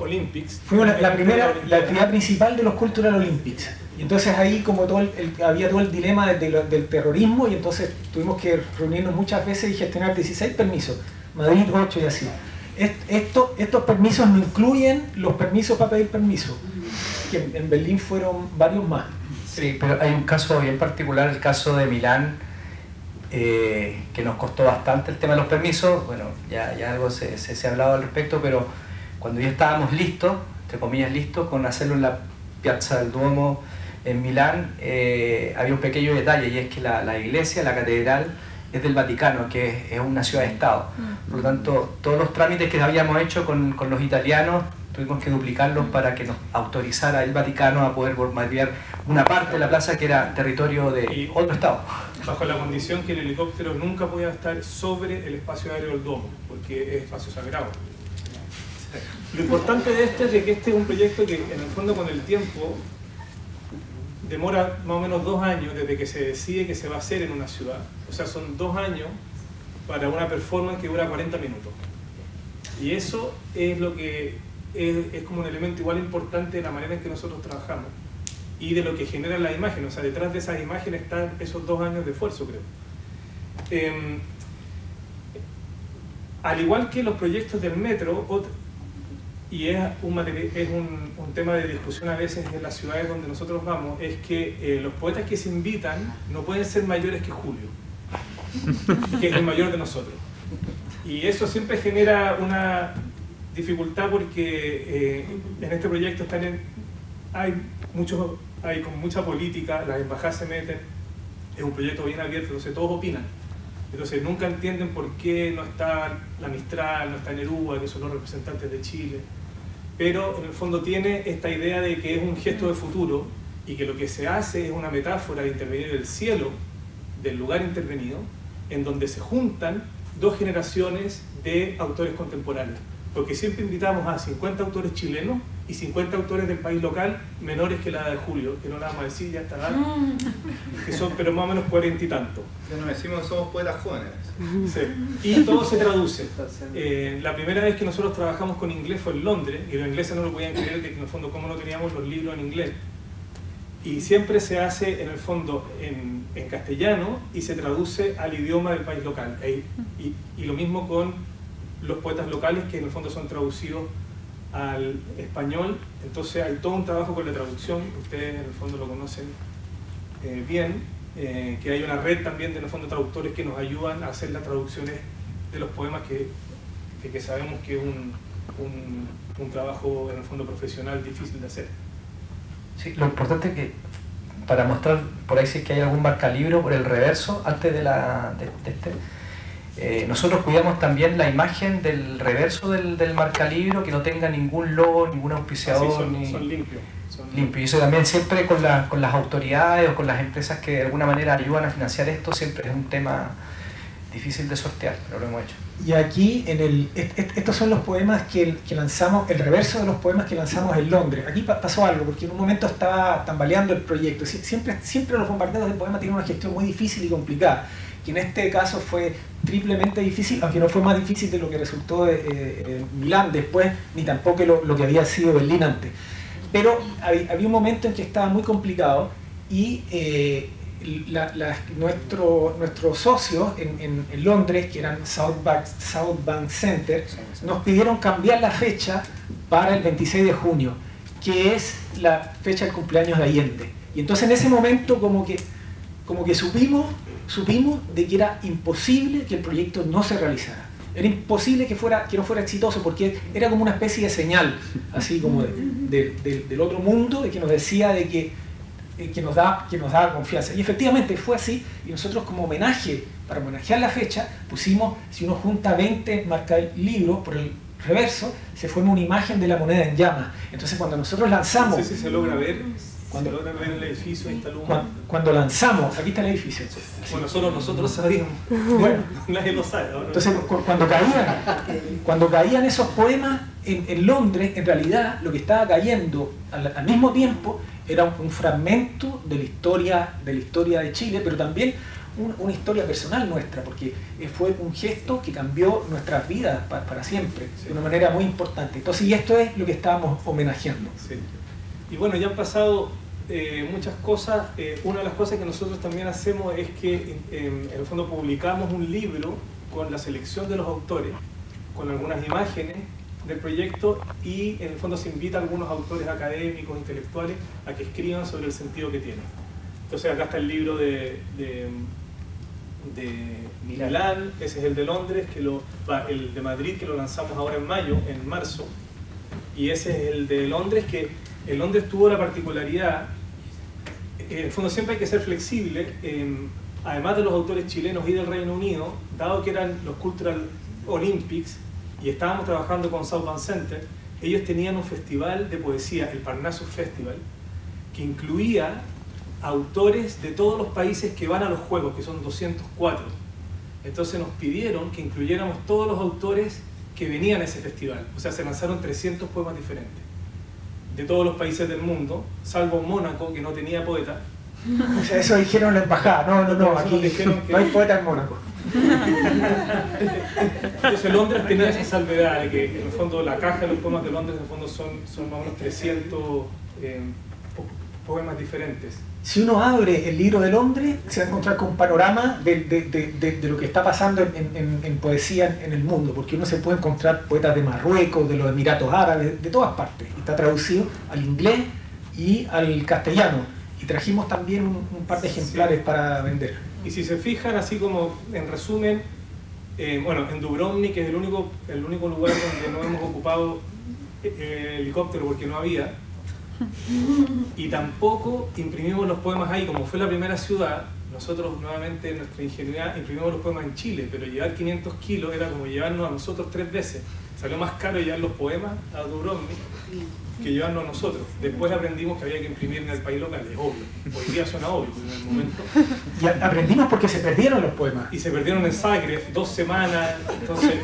Olympics. Fuimos la, la primera, la actividad principal de los Cultural Olympics. Y entonces ahí como todo el, el- había todo el dilema de- de del terrorismo y entonces tuvimos que reunirnos muchas veces y gestionar 16 permisos. Madrid 8 y así. Est- Esto, estos permisos no incluyen los permisos para pedir permiso, que en- en Berlín fueron varios más. Sí, pero hay un caso bien particular, el caso de Milán, eh, que nos costó bastante el tema de los permisos. Bueno, ya, ya algo se, se, se ha hablado al respecto, pero cuando ya estábamos listos, entre comillas listos, con hacerlo en la Piazza del Duomo en Milán, eh, había un pequeño detalle y es que la, la iglesia, la catedral, es del Vaticano, que es, una ciudad-estado. Por lo tanto, todos los trámites que habíamos hecho con, con los italianos tuvimos que duplicarlos para que nos autorizara el Vaticano a poder bombardear una parte de la plaza que era territorio de otro estado. Bajo la condición que el helicóptero nunca podía estar sobre el espacio aéreo del domo, porque es espacio sagrado. Lo importante de este es que este es un proyecto que en el fondo con el tiempo demora más o menos dos años desde que se decide que se va a hacer en una ciudad. O sea, son dos años para una performance que dura 40 minutos. Y eso es lo que es, es, como un elemento igual importante de la manera en que nosotros trabajamos y de lo que genera la imagen. O sea, detrás de esas imágenes están esos dos años de esfuerzo, creo. Eh, al igual que los proyectos del metro, y es, un, es un, un, tema de discusión a veces en las ciudades donde nosotros vamos, es que eh, los poetas que se invitan no pueden ser mayores que Julio, <laughs> que es el mayor de nosotros. Y eso siempre genera una dificultad porque eh, en este proyecto están en, hay, muchos, hay con mucha política, las embajadas se meten, es un proyecto bien abierto, entonces todos opinan. Entonces nunca entienden por qué no está la Mistral, no está Neruda, que son los representantes de Chile. Pero en el fondo tiene esta idea de que es un gesto de futuro y que lo que se hace es una metáfora de intervenir el cielo del lugar intervenido, en donde se juntan dos generaciones de autores contemporáneos. Porque siempre invitamos a 50 autores chilenos y 50 autores del país local menores que la de Julio, que no la vamos a decir ya está edad, que son pero más o menos cuarenta y tanto. Ya nos decimos que somos poetas jóvenes. Sí. Y todo se traduce. Eh, la primera vez que nosotros trabajamos con inglés fue en Londres, y los ingleses no lo podían creer de que en el fondo cómo no teníamos los libros en inglés. Y siempre se hace en el fondo en, en castellano y se traduce al idioma del país local. E, y, y lo mismo con los poetas locales que en el fondo son traducidos al español, entonces hay todo un trabajo con la traducción, ustedes en el fondo lo conocen eh, bien, eh, que hay una red también de en el fondo traductores que nos ayudan a hacer las traducciones de los poemas que, que, que sabemos que es un, un, un, trabajo en el fondo profesional difícil de hacer. Sí, lo importante es que para mostrar por ahí si es que hay algún marcalibro por el reverso antes de, la, de, de este eh, nosotros cuidamos también la imagen del reverso del, del marcalibro, que no tenga ningún logo, ningún auspiciador. Sí, son, ni... son limpios. Son limpio. Y eso también siempre con, la, con las autoridades o con las empresas que de alguna manera ayudan a financiar esto, siempre es un tema difícil de sortear, pero lo hemos hecho. Y aquí, en el, estos son los poemas que, que lanzamos, el reverso de los poemas que lanzamos en Londres. Aquí pasó algo, porque en un momento estaba tambaleando el proyecto. Siempre, siempre los bombardeos de poemas tienen una gestión muy difícil y complicada que en este caso fue triplemente difícil, aunque no fue más difícil de lo que resultó de, eh, Milán después, ni tampoco lo, lo, que había sido Berlín antes. Pero había, había un momento en que estaba muy complicado y eh, nuestros socios en, Londres, que eran South Bank, South Bank Center, nos pidieron cambiar la fecha para el 26 de junio, que es la fecha del cumpleaños de Allende. Y entonces en ese momento como que, como que supimos supimos de que era imposible que el proyecto no se realizara. Era imposible que, fuera, que no fuera exitoso porque era como una especie de señal, así como de, de, de, del otro mundo, de que nos decía de que, que, nos da, que nos daba confianza. Y efectivamente fue así, y nosotros como homenaje, para homenajear la fecha, pusimos, si uno junta 20 marca el libro por el reverso, se forma una imagen de la moneda en llamas. Entonces cuando nosotros lanzamos... No se logra ver cuando, ver el edificio instaló cuando, cuando, lanzamos, aquí está el edificio. Bueno, solo nosotros sabíamos. <laughs> Bueno, nadie lo sabe. ¿no? Entonces, cuando caían, cuando caían esos poemas en, en, Londres, en realidad lo que estaba cayendo al, al mismo tiempo era un, un, fragmento de la historia de la historia de Chile, pero también un, una historia personal nuestra, porque fue un gesto que cambió nuestras vidas para, para siempre, sí. de una manera muy importante. Entonces, y esto es lo que estábamos homenajeando. Sí. Y bueno, ya han pasado eh, muchas cosas. Eh, una de las cosas que nosotros también hacemos es que eh, en el fondo publicamos un libro con la selección de los autores, con algunas imágenes del proyecto y en el fondo se invita a algunos autores académicos, intelectuales, a que escriban sobre el sentido que tiene. Entonces acá está el libro de, de, ese es el de Londres, que lo, el de Madrid que lo lanzamos ahora en mayo, en marzo, y ese es el de Londres que en Londres tuvo la particularidad, en el fondo siempre hay que ser flexible, eh, además de los autores chilenos y del Reino Unido, dado que eran los Cultural Olympics y estábamos trabajando con South Bank Center, ellos tenían un festival de poesía, el Parnassus Festival, que incluía autores de todos los países que van a los Juegos, que son 204. Entonces nos pidieron que incluyéramos todos los autores que venían a ese festival. O sea, se lanzaron 300 poemas diferentes de todos los países del mundo, salvo Mónaco, que no tenía poeta. <laughs> O sea, eso dijeron en la embajada. No, no, no, aquí dijeron que, no hay poeta en Mónaco. Entonces Londres tenía esa salvedad de que en el fondo la caja de los poemas de Londres en el fondo son, son más o menos 300 eh, po- poemas diferentes. Si uno abre el libro de Londres, se va a encontrar con un panorama de, de- de- de- lo que está pasando en, en- en poesía en el mundo, porque uno se puede encontrar poetas de Marruecos, de los Emiratos Árabes, de todas partes. Está traducido al inglés y al castellano. Y trajimos también un, un par de ejemplares para vender. Y si se fijan, así como en resumen, eh, bueno, en Dubrovnik es el único, el único lugar donde no hemos ocupado eh, el helicóptero porque no había. Y tampoco imprimimos los poemas ahí, como fue la primera ciudad, nosotros nuevamente en nuestra ingenuidad imprimimos los poemas en Chile, pero llevar 500 kilos era como llevarnos a nosotros tres veces. Salió más caro llevar los poemas a Dubrovnik que llevarnos a nosotros. Después aprendimos que había que imprimir en el país local, es obvio. Hoy día suena obvio, pero en el momento Y aprendimos porque se perdieron los poemas. y se perdieron en Zagreb dos semanas, entonces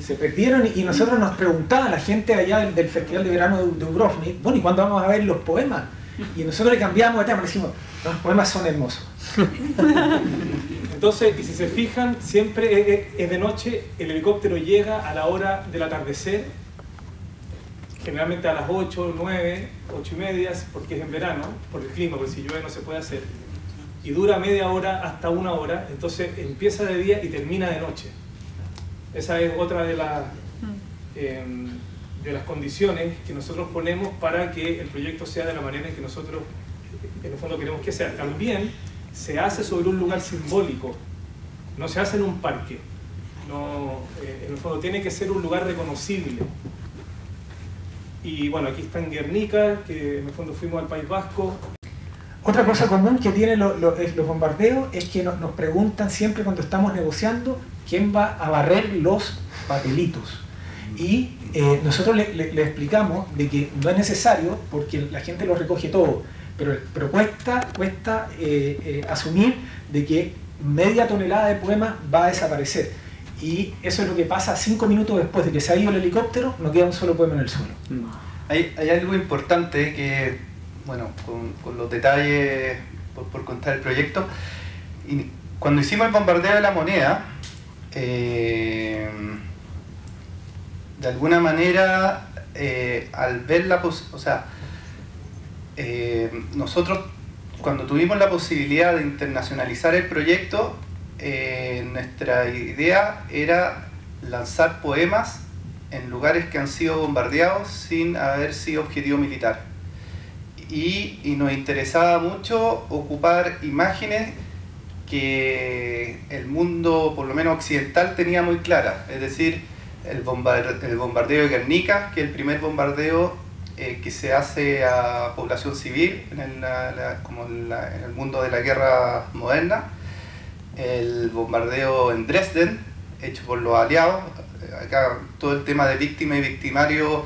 Se perdieron y nosotros nos preguntaba la gente allá del, del Festival de Verano de Dubrovnik, bueno, ¿y cuándo vamos a ver los poemas? Y nosotros le cambiamos de tema, le decimos, los poemas son hermosos. <laughs> Entonces, y si se fijan, siempre es- de noche, el helicóptero llega a la hora del atardecer, generalmente a las 8, 9, 8 y media, porque es en verano, por el clima, porque si llueve no se puede hacer. Y dura media hora hasta una hora, entonces empieza de día y termina de noche. Esa es otra de las, em, de las condiciones que nosotros ponemos para que el proyecto sea de la manera en que nosotros en el fondo queremos que sea. También se hace sobre un lugar simbólico, no se hace en un parque. No, eh, en el fondo tiene que ser un lugar reconocible. Y bueno, aquí está en Guernica, que en el fondo fuimos al País Vasco. Otra cosa común que tienen lo- lo- los bombardeos es que nos, nos preguntan siempre cuando estamos negociando quién va a barrer los papelitos. Y eh, nosotros le, le- le explicamos de que no es necesario porque la gente lo recoge todo, pero, pero cuesta, cuesta eh, eh, asumir de que media tonelada de poemas va a desaparecer. Y eso es lo que pasa cinco minutos después de que se ha ido el helicóptero, no queda un solo poema en el suelo. Hay, hay algo importante que, bueno, con, los detalles por, contar el proyecto, cuando hicimos el bombardeo de la moneda, eh, de alguna manera, al ver la pos- o sea, eh, nosotros cuando tuvimos la posibilidad de internacionalizar el proyecto, eh, nuestra idea era lanzar poemas en lugares que han sido bombardeados sin haber sido objetivo militar. Y, y nos interesaba mucho ocupar imágenes que el mundo, por lo menos occidental, tenía muy claras. Es decir, el, bombar- el bombardeo de Guernica, que es el primer bombardeo eh, que se hace a población civil en el, la- como en la- en el mundo de la guerra moderna. El bombardeo en Dresden, hecho por los aliados. Acá todo el tema de víctima y victimario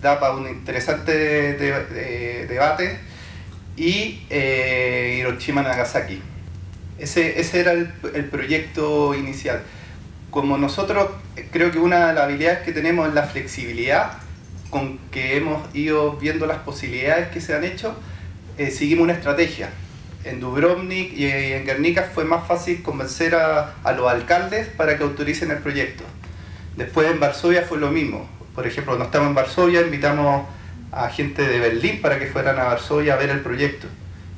da para un interesante de- de- de- debate. Y eh, Hiroshima Nagasaki. Ese, ese era el, el proyecto inicial. Como nosotros, creo que una de las habilidades que tenemos es la flexibilidad con que hemos ido viendo las posibilidades que se han hecho, eh, seguimos una estrategia. En Dubrovnik y en Guernica fue más fácil convencer a, a los alcaldes para que autoricen el proyecto. Después en Varsovia fue lo mismo. Por ejemplo, cuando estamos en Varsovia invitamos a gente de Berlín para que fueran a Varsovia a ver el proyecto.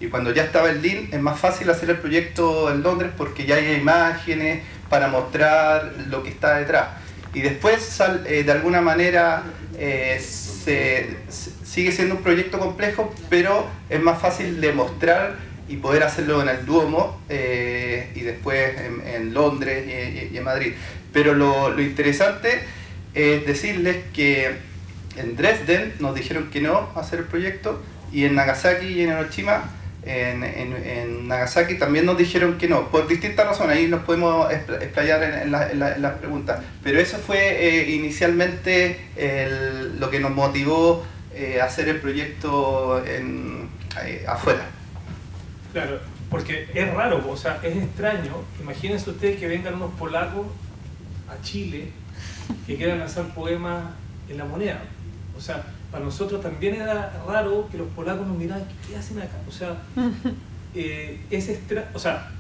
Y cuando ya está Berlín es más fácil hacer el proyecto en Londres porque ya hay imágenes para mostrar lo que está detrás. Y después eh, de alguna manera eh, se- sigue siendo un proyecto complejo, pero es más fácil de mostrar y poder hacerlo en el Duomo eh, y después en, Londres y, en Madrid. Pero lo, interesante es decirles que en Dresden nos dijeron que no hacer el proyecto y en Nagasaki y en Hiroshima, en, en- en Nagasaki también nos dijeron que no, por distintas razones, ahí nos podemos expl- explayar en, la- las preguntas. Pero eso fue eh, inicialmente el- lo que nos motivó eh, hacer el proyecto en, eh, afuera. Claro, porque es raro, o sea, es extraño. Imagínense ustedes que vengan unos polacos a Chile que quieran lanzar poemas en la moneda. O sea, para nosotros también era raro que los polacos nos miraran, ¿qué hacen acá? O sea, <laughs> eh, es extra, o sea,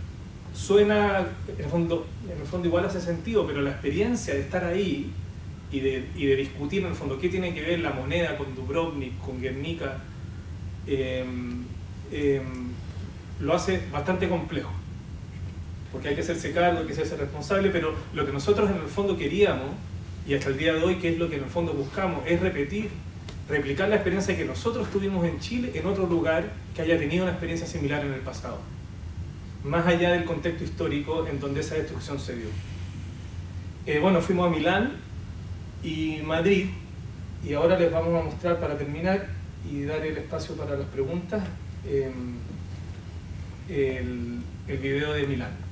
suena, en el, fondo, en el fondo igual hace sentido, pero la experiencia de estar ahí y de, y de discutir en el fondo qué tiene que ver la moneda con Dubrovnik, con Guernica, eh, eh, lo hace bastante complejo. Porque hay que hacerse cargo, hay que hacerse responsable, pero lo que nosotros en el fondo queríamos, y hasta el día de hoy, que es lo que en el fondo buscamos, es repetir, replicar la experiencia que nosotros tuvimos en Chile en otro lugar que haya tenido una experiencia similar en el pasado. Más allá del contexto histórico en donde esa destrucción se dio. Eh, bueno, fuimos a Milán y Madrid, y ahora les vamos a mostrar para terminar y dar el espacio para las preguntas, eh, el, el video de Milán.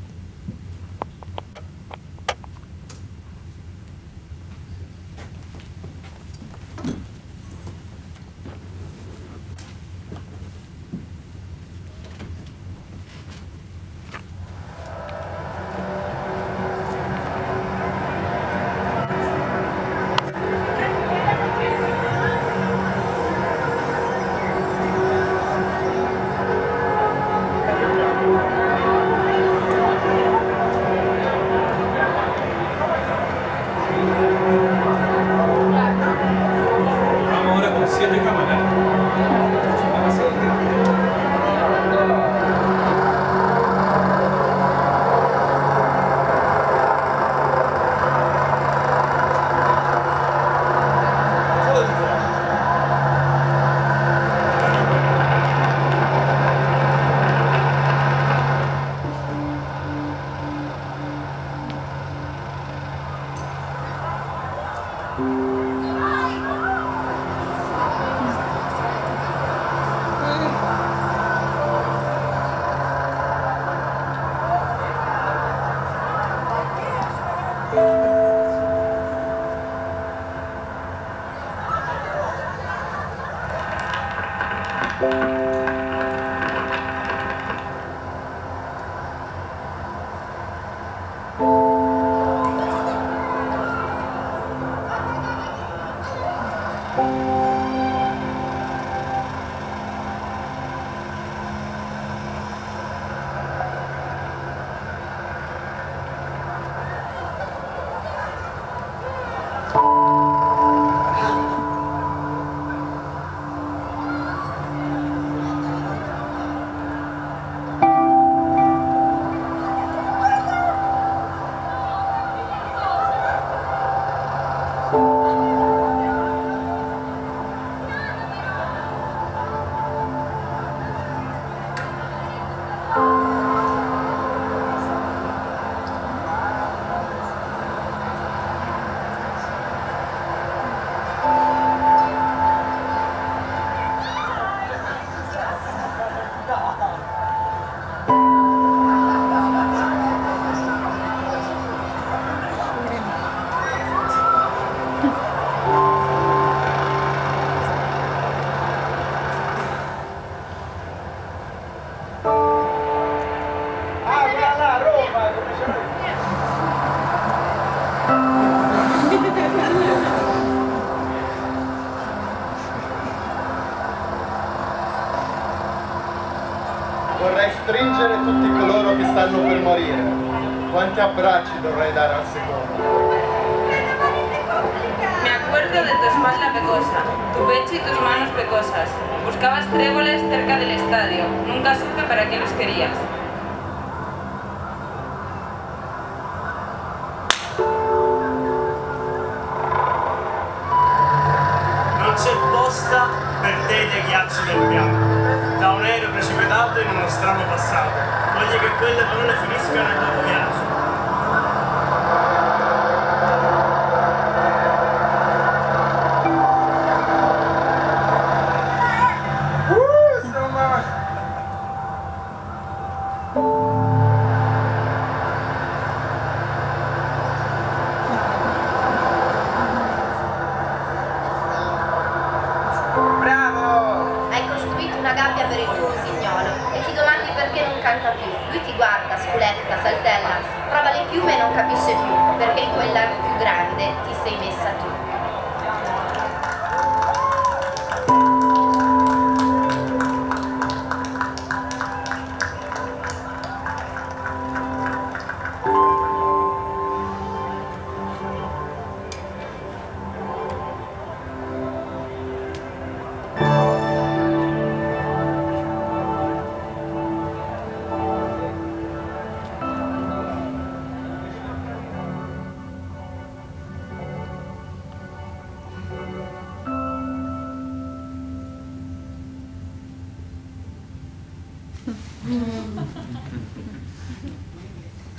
Tutti coloro che stanno per morire. Quanti abbracci dovrei dare al secondo? Me acuerdo de tu espalda pecosa, tu pecho y tus manos pecosas. Buscabas tréboles cerca del estadio. Nunca supe para qué los querías. Non c'è posta per te nei ghiacci del bianco. Da un aereo precipitato in uno strano passato che quelle parole finiscano in un piatto.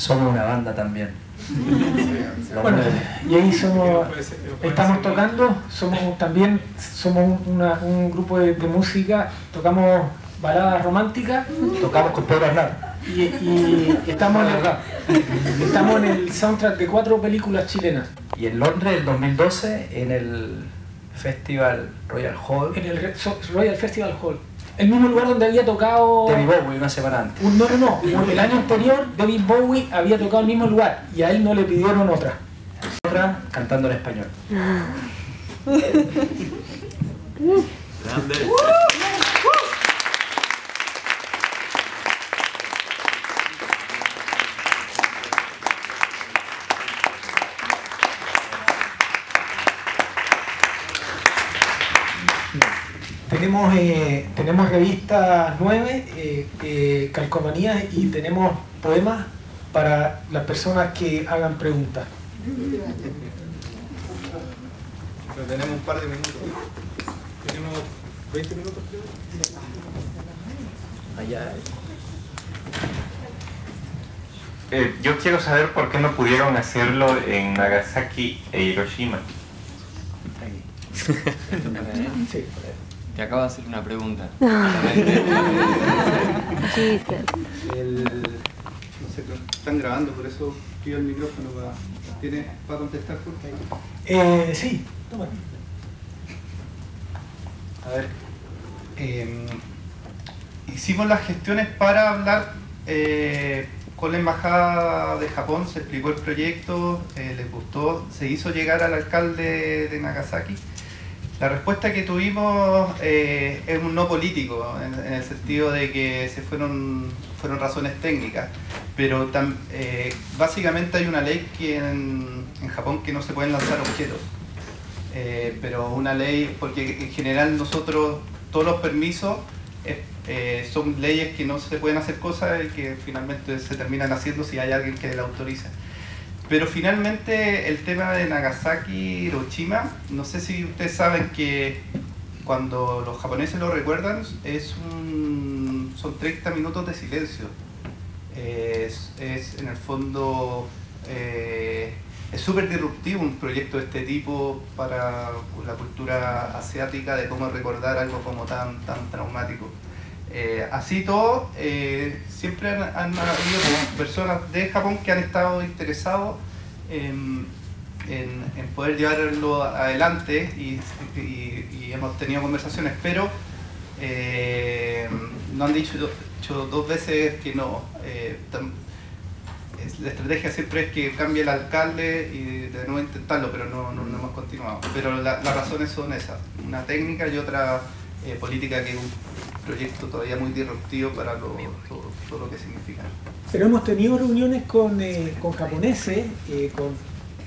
Somos una banda también. Bueno, y ahí somos, estamos tocando, somos también somos una- un grupo de, de música, tocamos baladas románticas, Tocamos con Pedro Aznar. y, y estamos, en el, estamos en el soundtrack de cuatro películas chilenas. Y en Londres, el 2012, en el Festival Royal Hall, En el Royal Festival Hall. El mismo lugar donde había tocado... David Bowie una semana antes. Un- no, no, no. El año anterior David Bowie había tocado el mismo lugar y a él no le pidieron otra. Otra cantando en español. <laughs> Tenemos, eh, tenemos revistas 9, eh, eh, calcomanías y tenemos poemas para las personas que hagan preguntas. Pero tenemos un par de minutos. Tenemos 20 minutos, creo. Allá. Eh, yo quiero saber por qué no pudieron hacerlo en Nagasaki e Hiroshima. <laughs> Sí. Te acabo de hacer una pregunta. <laughs> El, no sé, están grabando, por eso pido el micrófono para, ¿tiene, para contestar, Jorge? Eh, sí, toma. A ver, eh, hicimos las gestiones para hablar eh, con la embajada de Japón, se explicó el proyecto, eh, les gustó, se hizo llegar al alcalde de Nagasaki. La respuesta que tuvimos eh, es un no político, en, el sentido de que se fueron, fueron razones técnicas, pero tam- eh, básicamente hay una ley que en, Japón que no se pueden lanzar objetos. Eh, pero una ley, porque en general nosotros, todos los permisos son leyes que no se pueden hacer cosas y que finalmente se terminan haciendo si hay alguien que la autoriza. Pero finalmente el tema de Nagasaki, Hiroshima, no sé si ustedes saben que cuando los japoneses lo recuerdan es un, son 30 minutos de silencio. Es, en el fondo eh, es súper disruptivo un proyecto de este tipo para la cultura asiática de cómo recordar algo como tan, tan traumático. Eh, así todo, eh, siempre han, han habido personas de Japón que han estado interesados en, en- poder llevarlo adelante y, hemos tenido conversaciones, pero eh, no han dicho, dicho dos veces que no. La estrategia siempre es que cambie el alcalde y de nuevo intentarlo, pero no, no, hemos continuado. Pero la- las razones son esas, una técnica y otra política que proyecto todavía muy disruptivo para lo- todo, todo lo que significa. Pero hemos tenido reuniones con, eh, con japoneses, eh, con,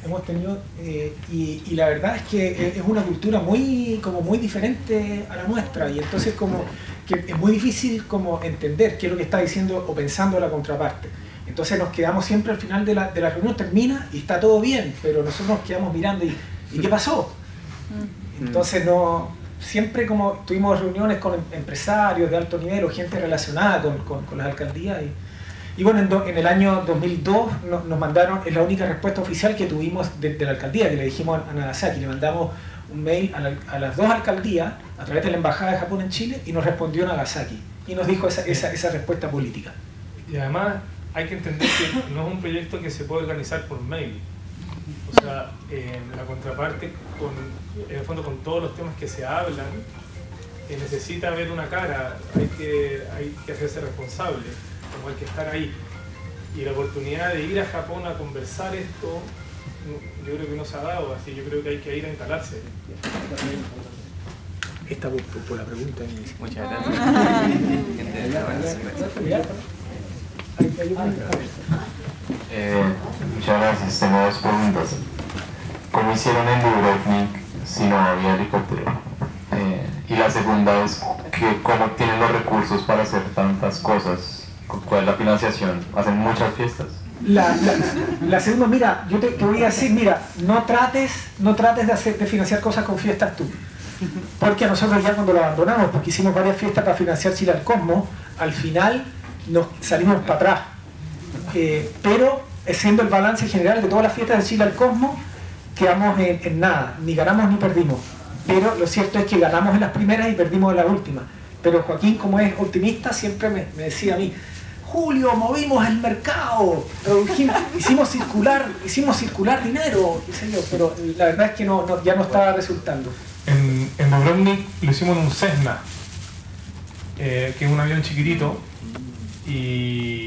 hemos tenido, eh, y, y la verdad es que es es una cultura muy, como muy diferente a la nuestra, y entonces como que es muy difícil como entender qué es lo que está diciendo o pensando la contraparte. Entonces nos quedamos siempre al final de la, de la reunión, termina y está todo bien, pero nosotros nos quedamos mirando y, ¿y qué pasó? Entonces no, siempre como tuvimos reuniones con em- empresarios de alto nivel o gente relacionada con, con- con las alcaldías y, y bueno, en, do- en el año 2002 no- nos mandaron, es la única respuesta oficial que tuvimos de, de la alcaldía, que le dijimos a Nagasaki, le mandamos un mail a, la- a las dos alcaldías a través de la Embajada de Japón en Chile y nos respondió Nagasaki y nos dijo esa, esa, esa respuesta política. Y además hay que entender que no es un proyecto que se puede organizar por mail. O sea, eh, la contraparte, con, en el fondo con todos los temas que se hablan, eh, necesita ver una cara, hay que, hay que hacerse responsable, como hay que estar ahí. Y la oportunidad de ir a Japón a conversar esto, yo creo que no se ha dado, así yo creo que hay que ir a instalarse. Esta por, por- por la pregunta. Muchas Eh, muchas gracias. Tengo dos preguntas. ¿Cómo hicieron el Dubrovnik si no había helicóptero? Eh, y la segunda es que cómo tienen los recursos para hacer tantas cosas. ¿Cuál es la financiación? ¿Hacen muchas fiestas? La, la, la segunda, mira, yo te, te voy a decir, mira, no trates, no trates de, hacer, de financiar cosas con fiestas tú. Porque nosotros ya cuando lo abandonamos, porque hicimos varias fiestas para financiar Chile al Cosmos, al final nos salimos para atrás. Eh, pero siendo el balance general de todas las fiestas de Chile al Cosmo, quedamos en, en nada, ni ganamos ni perdimos. Pero lo cierto es que ganamos en las primeras y perdimos en la última. Pero Joaquín, como es optimista, siempre me, me decía a mí, Julio, movimos el mercado, hicimos circular, hicimos circular dinero, yo, pero la verdad es que no, no- ya no estaba resultando. En, en Dubrovnik lo hicimos en un Cessna, eh, que es un avión chiquitito, y,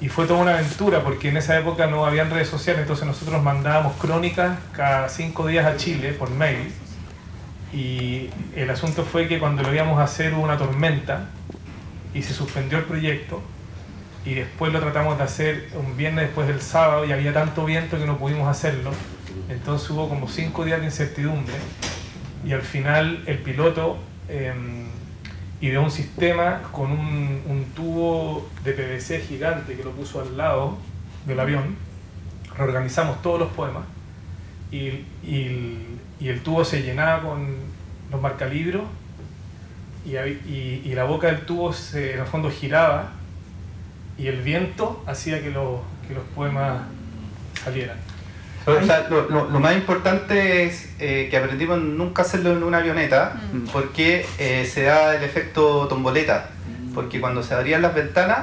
y fue toda una aventura porque en esa época no habían redes sociales, entonces nosotros mandábamos crónicas cada cinco días a Chile por mail, y el asunto fue que cuando lo íbamos a hacer hubo una tormenta y se suspendió el proyecto, y después lo tratamos de hacer un viernes después del sábado y había tanto viento que no pudimos hacerlo. Entonces hubo como cinco días de incertidumbre y al final el piloto eh, ideó un sistema con un, un tubo de PVC gigante que lo puso al lado del avión. Reorganizamos todos los poemas y, y- y el tubo se llenaba con los marcalibros y, y- y la boca del tubo se, en el fondo giraba y el viento hacía que, que los poemas salieran. O sea, lo, lo- lo más importante es eh, que aprendimos nunca hacerlo en una avioneta porque eh, se da el efecto tomboleta. Porque cuando se abrían las ventanas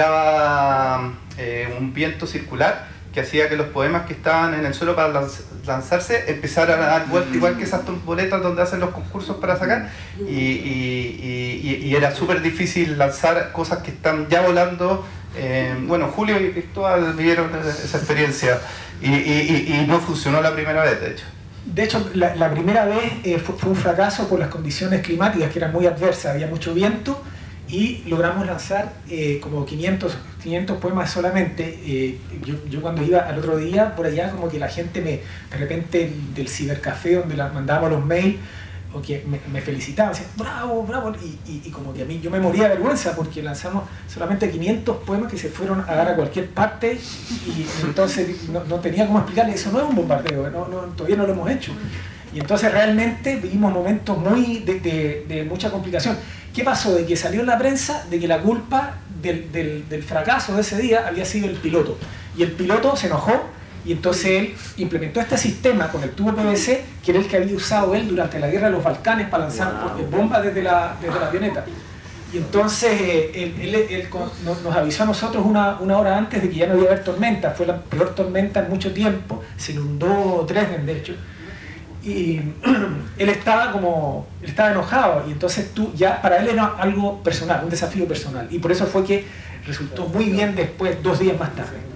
entraba eh, un viento circular que hacía que los poemas que estaban en el suelo para lanz- lanzarse empezaran a dar vuelta igual que esas tomboletas donde hacen los concursos para sacar. Y, y- y- y- y era súper difícil lanzar cosas que están ya volando. Eh, bueno, Julio y Cristóbal vivieron esa experiencia y, y- y- no funcionó la primera vez, de hecho. De hecho, la, la primera vez eh, fue, fue un fracaso por las condiciones climáticas que eran muy adversas, había mucho viento y logramos lanzar eh, como 500, 500 poemas solamente. Eh, yo, yo cuando iba al otro día por allá, como que la gente me, de repente del cibercafé donde la, mandábamos los mails, o que me, me felicitaban, decían, bravo, bravo, y, como que a mí yo me moría de vergüenza porque lanzamos solamente 500 poemas que se fueron a dar a cualquier parte y entonces no, tenía cómo explicarle, eso no es un bombardeo, todavía no lo hemos hecho. Y entonces realmente vivimos momentos muy de, mucha complicación. ¿Qué pasó? De que salió en la prensa de que la culpa del fracaso de ese día había sido el piloto. Y el piloto se enojó y entonces él implementó este sistema con el tubo PVC, que era el que había usado él durante la guerra de los Balcanes para lanzar bombas desde la, desde la avioneta. Y entonces eh, él, nos avisó a nosotros una, una hora antes de que ya no iba a haber tormenta. Fue la peor tormenta en mucho tiempo. Se inundó Dresden, de hecho. Y <clears throat> él estaba como, él estaba enojado. Y entonces tú, ya para él era algo personal, un desafío personal. Y por eso fue que resultó muy bien después, dos días más tarde. Eh,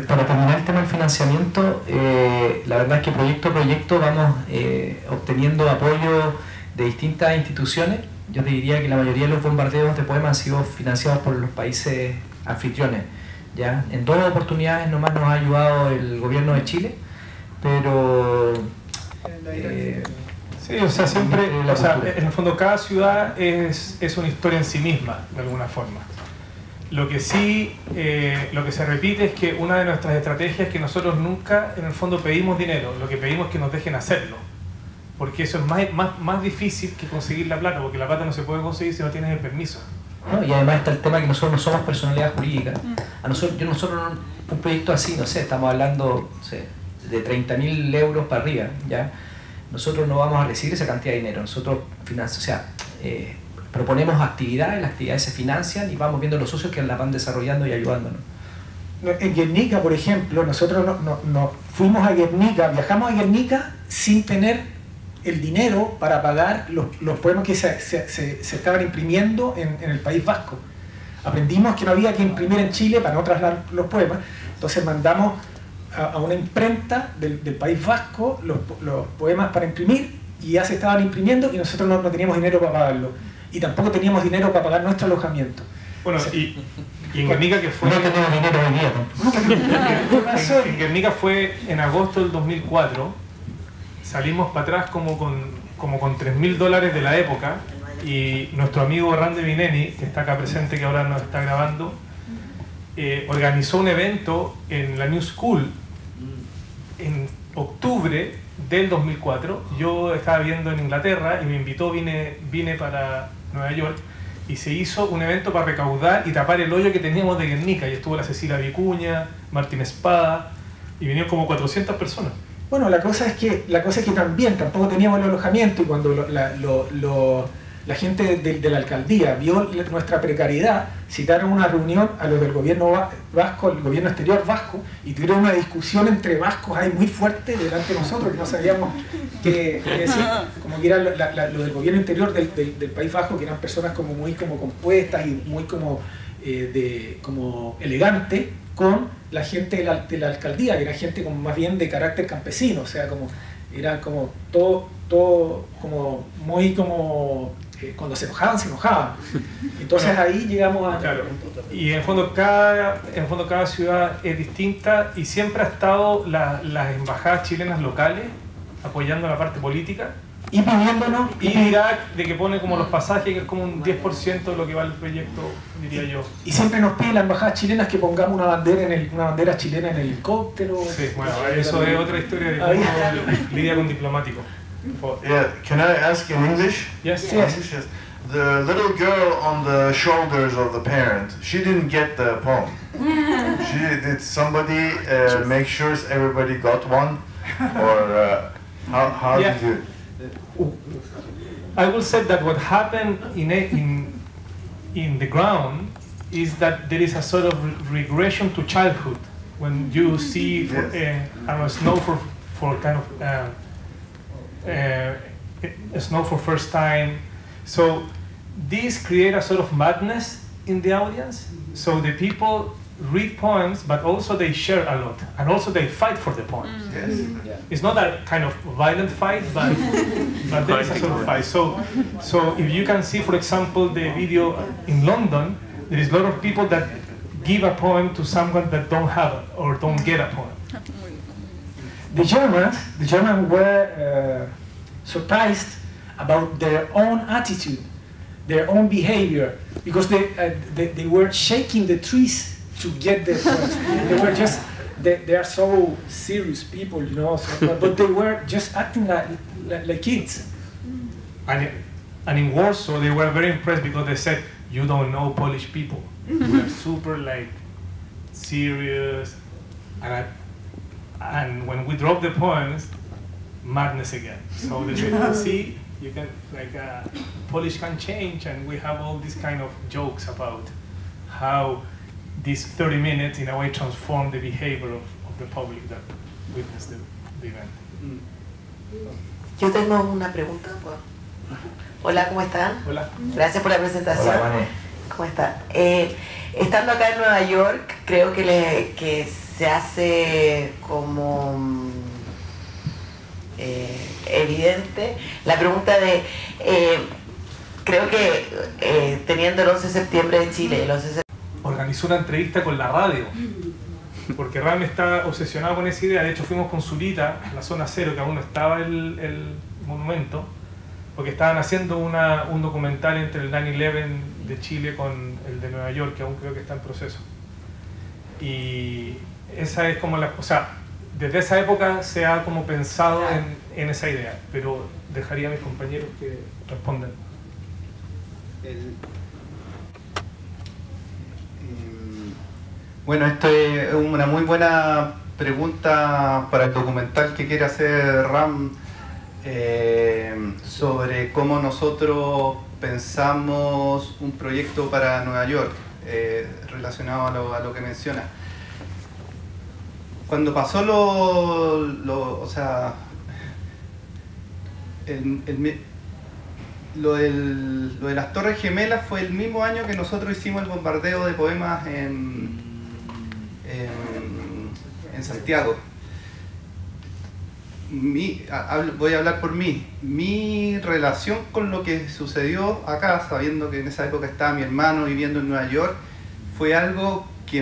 Para terminar el tema del financiamiento, eh, la verdad es que proyecto a proyecto vamos eh, obteniendo apoyo de distintas instituciones. Yo te diría que la mayoría de los bombardeos de poemas han sido financiados por los países anfitriones. ¿ya? En dos oportunidades nomás nos ha ayudado el gobierno de Chile, pero... eh, Sí, o sea, siempre, o sea, en el fondo cada ciudad es, es una historia en sí misma, de alguna forma. Lo que sí, eh, lo que se repite es que una de nuestras estrategias es que nosotros nunca, en el fondo, pedimos dinero, lo que pedimos es que nos dejen hacerlo. Porque eso es más, más, más difícil que conseguir la plata, porque la plata no se puede conseguir si no tienes el permiso. ¿no? Y además está el tema que nosotros no somos personalidad jurídica. A nosotros, yo nosotros no- un proyecto así, no sé, estamos hablando no sé, de 30.000 euros para arriba, ¿ya? Nosotros no vamos a recibir esa cantidad de dinero. Nosotros financi- o sea, eh, proponemos actividades, las actividades se financian y vamos viendo los socios que las van desarrollando y ayudándonos. No, En Guernica, por ejemplo, nosotros no, no- no- fuimos a Guernica, viajamos a Guernica sin tener el dinero para pagar los, los poemas que se, se- se- estaban imprimiendo en, en el País Vasco. Aprendimos que no había que imprimir en Chile para no trasladar los poemas, entonces mandamos a, a una imprenta del, del País Vasco los, los poemas para imprimir y ya se estaban imprimiendo y nosotros no, no teníamos dinero para pagarlo. Y tampoco teníamos dinero para pagar nuestro alojamiento. Bueno, y, y en Guernica que fue... No tenemos dinero hoy día tampoco. en, en Guernica fue en agosto del 2004, salimos para atrás como con, como con 3 mil dólares de la época y nuestro amigo Rande Vineni, que está acá presente, que ahora nos está grabando, eh, organizó un evento en la New School en octubre del 2004. Yo estaba viendo en Inglaterra y me invitó, vine, vine para Nueva York y se hizo un evento para recaudar y tapar el hoyo que teníamos de Guernica. Y estuvo la Cecilia Vicuña, Martín Espada, y vinieron como 400 personas. Bueno, la cosa es que, la cosa es que también tampoco teníamos el alojamiento y cuando lo- la, lo- lo- la gente de, de la alcaldía vio nuestra precariedad, citaron una reunión a los del gobierno va- vasco, el gobierno exterior vasco, y tuvieron una discusión entre vascos ahí muy fuerte delante de nosotros, que no sabíamos qué, decir, como que era la- la- lo del gobierno interior del, del- País Vasco, que eran personas como muy como compuestas y muy como, eh, de, como elegante con la gente de la, de la alcaldía, que era gente como más bien de carácter campesino, o sea, como era como todo, todo como muy como eh, cuando se enojaban, se enojaban. Entonces ahí llegamos a... Y en el fondo cada, en el fondo cada ciudad es distinta y siempre ha estado la- las embajadas chilenas locales apoyando la parte política. Y pidiéndonos... Y Irak, de que pone como los pasajes, que es como un 10% de lo que vale el proyecto, diría yo. Y siempre nos piden las embajadas chilenas que pongamos una bandera, en el, una bandera chilena en el helicóptero. Sí, bueno, eso es otra historia de cómo lidia con diplomático. Yeah, can I ask in English? Yes. In English, yes. The little girl on the shoulders of the parent, she didn't get the poem. <laughs> she did somebody uh, make sure everybody got one, or uh, how how Yeah. did you? I will say that what happened in, a, in, in the ground is that there is a sort of re- regression to childhood when you see for, uh, I don't know, snow for, for kind of uh, snow for first time. So these create a sort of madness in the audience. So the people read poems, but also they share a lot, and also they fight for the poems. Yes. It's not a kind of violent fight, but <laughs> but there is a sort of fight. So so if you can see, for example, the video in London, there is a lot of people that give a poem to someone that don't have it or don't get a poem. The Germans, the Germans were uh, surprised about their own attitude, their own behavior, because they, uh, they, they were shaking the trees to get the poems. <laughs> they were just, they, they are so serious people, you know, so, but, but they were just acting like, like, like kids. And, and in Warsaw, they were very impressed because they said, "You don't know Polish people. We're super like serious." And, I, and when we drop the poems, madness again. So they said, "See, you can like uh, Polish can change," and we have all these kind of jokes about how these 30 minutes in a way transform the behavior of, of the public that witnessed the, the event. Yo tengo una pregunta. por- Hola, ¿cómo están? Hola. Gracias por la presentación. Hola, Vane. ¿Cómo están? Eh, estando acá en Nueva York, creo que, le- que se hace como mm, eh, evidente la pregunta de, eh, creo que eh, teniendo el 11 de septiembre de Chile, el 11 de organizó una entrevista con la radio, porque Ram está obsesionado con esa idea. De hecho, fuimos con Zurita, la zona cero, que aún no estaba el, el monumento, porque estaban haciendo una, un documental entre el 9-11 de Chile con el de Nueva York, que aún creo que está en proceso. Y esa es como la. O sea, desde esa época se ha como pensado en, en esa idea, pero dejaría a mis compañeros que respondan. El- Em, Bueno, esto es una muy buena pregunta para el documental que quiere hacer Ram eh, sobre cómo nosotros pensamos un proyecto para Nueva York eh, relacionado a lo, a lo que menciona. Cuando pasó lo, lo- o sea, lo, del- lo de las Torres Gemelas fue el mismo año que nosotros hicimos el bombardeo de poemas en, en, en Santiago. Mi- voy a hablar por mí. Mi relación con lo que sucedió acá, sabiendo que en esa época estaba mi hermano viviendo en Nueva York, fue algo que,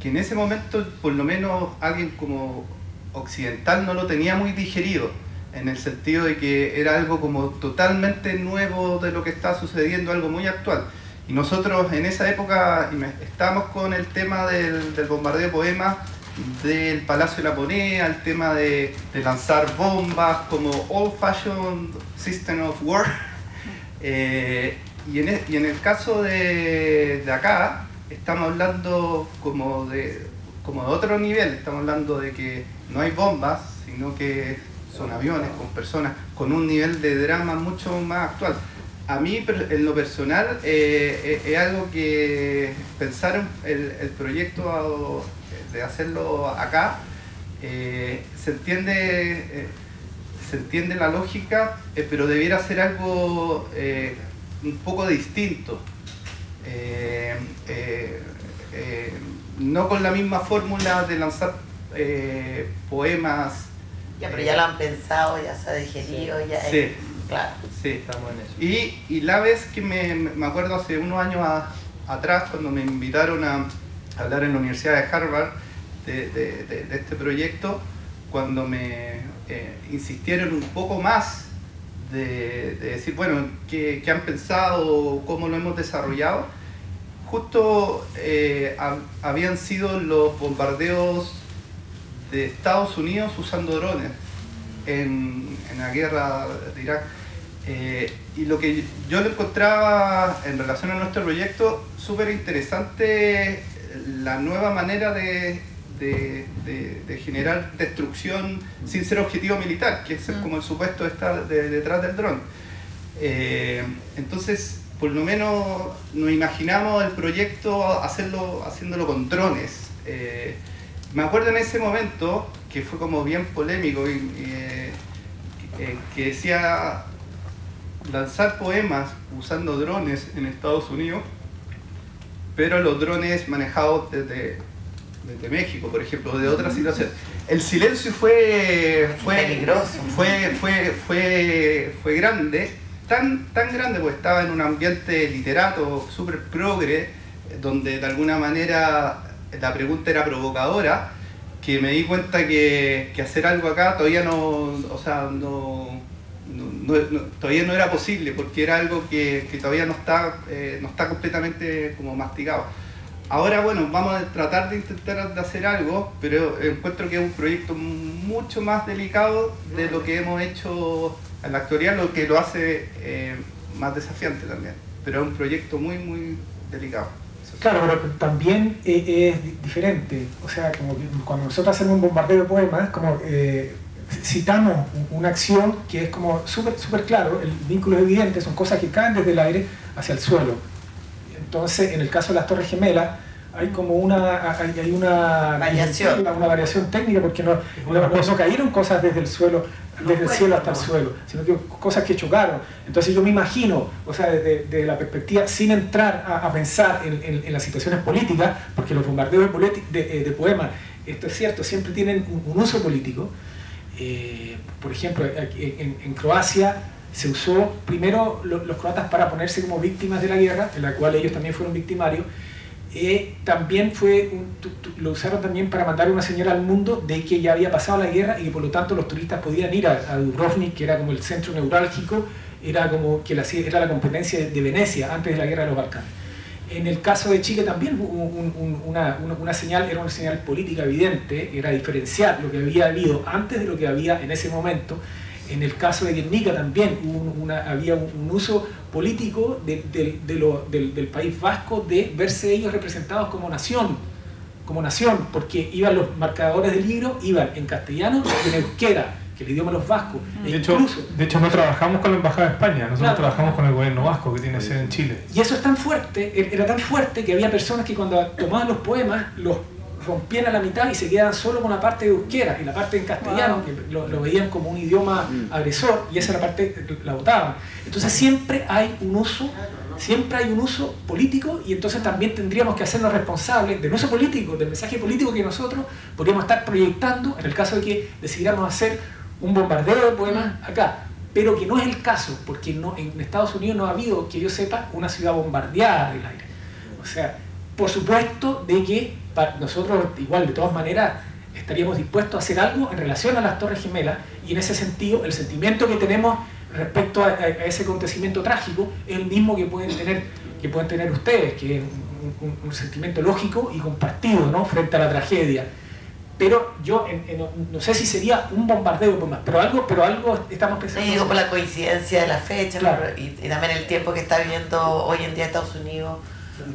que en ese momento, por lo menos alguien como occidental no lo tenía muy digerido, en el sentido de que era algo como totalmente nuevo de lo que está sucediendo, algo muy actual. Y nosotros en esa época estábamos con el tema del, del bombardeo de poemas del Palacio de la Moneda, el tema de, de lanzar bombas como old fashioned system of war. Eh, y, en el, y en el caso de, de acá, estamos hablando como de, como de otro nivel, estamos hablando de que no hay bombas, sino que son aviones con personas, con un nivel de drama mucho más actual. A mí, en lo personal, eh, eh, es algo que pensar el, el, proyecto de hacerlo acá, eh, se entiende se entiende la lógica, pero debiera ser algo un poco distinto. No con la misma fórmula de lanzar poemas ya, pero ya lo han pensado, ya se ha digerido, ya sí. Es, claro. Sí, estamos en eso. Y, y la vez que me, me acuerdo hace unos años a, atrás, cuando me invitaron a hablar en la Universidad de Harvard de, de, de, de este proyecto, cuando me eh, insistieron un poco más de, decir, bueno, ¿qué, ¿qué, han pensado, cómo lo hemos desarrollado, justo eh, habían sido los bombardeos de Estados Unidos usando drones en, en la guerra de Irak. Eh, y lo que yo le encontraba en relación a nuestro proyecto súper interesante, la nueva manera de, de, de, de, generar destrucción sin ser objetivo militar, que es como el supuesto está detrás del dron. Eh, entonces, por lo menos nos imaginamos el proyecto hacerlo, haciéndolo con drones. Eh, me acuerdo en ese momento, que fue como bien polémico, y, y, eh, que decía lanzar poemas usando drones en Estados Unidos, pero los drones manejados desde, desde México, por ejemplo, de otras situaciones. El silencio fue, fue peligroso, fue, fue, fue, fue grande, tan, tan grande, porque estaba en un ambiente literato súper progre, donde de alguna manera la pregunta era provocadora, que me di cuenta que, que hacer algo acá todavía no, o sea, no, no, no, todavía no era posible, porque era algo que, que todavía no está, eh, no está completamente como masticado. Ahora, bueno, vamos a tratar de intentar de hacer algo, pero encuentro que es un proyecto mucho más delicado de lo que hemos hecho en la actualidad, lo que lo hace eh, más desafiante también. Pero es un proyecto muy, muy delicado. Claro, pero también es diferente. O sea, como cuando nosotros hacemos un bombardeo de poemas, como eh, citamos una acción que es como súper super claro, el vínculo es evidente, son cosas que caen desde el aire hacia el suelo. Entonces, en el caso de las Torres Gemelas, hay como una, hay, hay una variación. Una, una, variación técnica porque no, no, no, cayeron cosas desde el suelo, desde el cielo hasta el suelo, sino que cosas que chocaron. Entonces yo me imagino, o sea, desde, desde la perspectiva, sin entrar a, a pensar en, en, en, las situaciones políticas, porque los bombardeos de, de, de poemas, esto es cierto, siempre tienen un, un uso político. Eh, por ejemplo, en, en, Croacia se usó primero los, croatas para ponerse como víctimas de la guerra, en la cual ellos también fueron victimarios, eh, también fue un, lo usaron también para mandar una señal al mundo de que ya había pasado la guerra y que por lo tanto los turistas podían ir a, a Dubrovnik, que era como el centro neurálgico, era como que la, era la competencia de, de Venecia antes de la guerra de los Balcanes. En el caso de Chile también un, una, una, una, señal, era una señal política evidente, era diferenciar lo que había habido antes de lo que había en ese momento. En el caso de Guernica también una, había un, uso político de, de, de lo, del, del, País Vasco de verse ellos representados como nación, como nación, porque iban los marcadores del libro, iban en castellano y en euskera, que el idioma de los vascos. De, e hecho, de hecho, no trabajamos con la Embajada de España, nosotros claro. trabajamos con el gobierno vasco que tiene sede en Chile. Y eso es tan fuerte, era tan fuerte que había personas que cuando tomaban los poemas los rompían a la mitad y se quedaban solo con la parte de euskera y la parte en castellano, wow. que lo, lo, veían como un idioma mm. agresor, y esa era la parte la votaban. Entonces siempre hay un uso, siempre hay un uso político, y entonces también tendríamos que hacernos responsables del uso político, del mensaje político que nosotros podríamos estar proyectando en el caso de que decidiéramos hacer un bombardeo de poemas acá. Pero que no es el caso, porque no, en Estados Unidos no ha habido, que yo sepa, una ciudad bombardeada del aire. O sea, por supuesto de que nosotros igual de todas maneras estaríamos dispuestos a hacer algo en relación a las Torres Gemelas y en ese sentido el sentimiento que tenemos respecto a, a ese acontecimiento trágico es el mismo que pueden tener, que pueden tener ustedes, que es un, un, un, sentimiento lógico y compartido ¿no? frente a la tragedia. pero yo en- en- no sé si sería un bombardeo pero algo, pero algo estamos pensando. Sí, digo por la coincidencia de la fecha Claro. y, y también el tiempo que está viviendo hoy en día Estados Unidos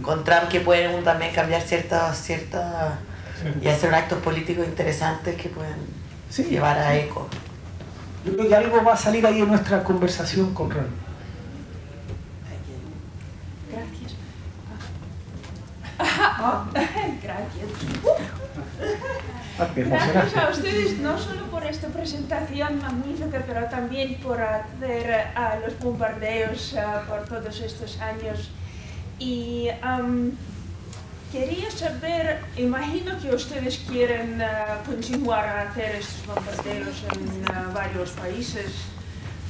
con Trump que pueden también cambiar ciertas ciertas y hacer actos políticos interesantes que pueden llevar a eco. Yo creo que algo va a salir ahí en nuestra conversación con Ron. Gracias. <laughs> <laughs> Ah, gracias. Ah, Gracias a ustedes no solo por esta presentación magnífica, pero también por hacer a los bombardeos ah, por todos estos años. Y am, quería saber, imagino que ustedes quieren ah, continuar a hacer estos bombardeos en ah, varios países.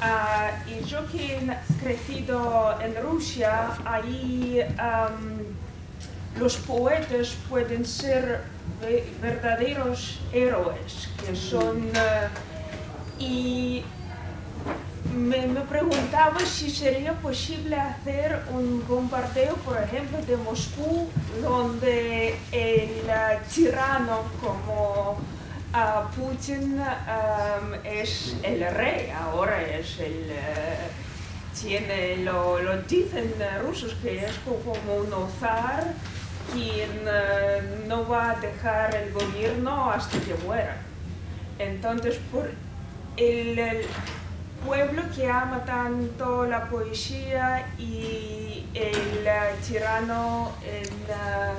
Ah, y yo que he crecido en Rusia, ahí am, los poetas pueden ser ve- verdaderos héroes, que son... eh, y me, preguntaba si sería posible hacer un bombardeo, por ejemplo, de Moscú, donde el eh, tirano como ah, Putin am, es el rey, ahora es el... eh, tiene, lo, lo dicen rusos que es como un zar quien eh, no va a dejar el gobierno hasta que muera. Entonces, por el pueblo que ama tanto la poesía y el eh, tirano, el, eh,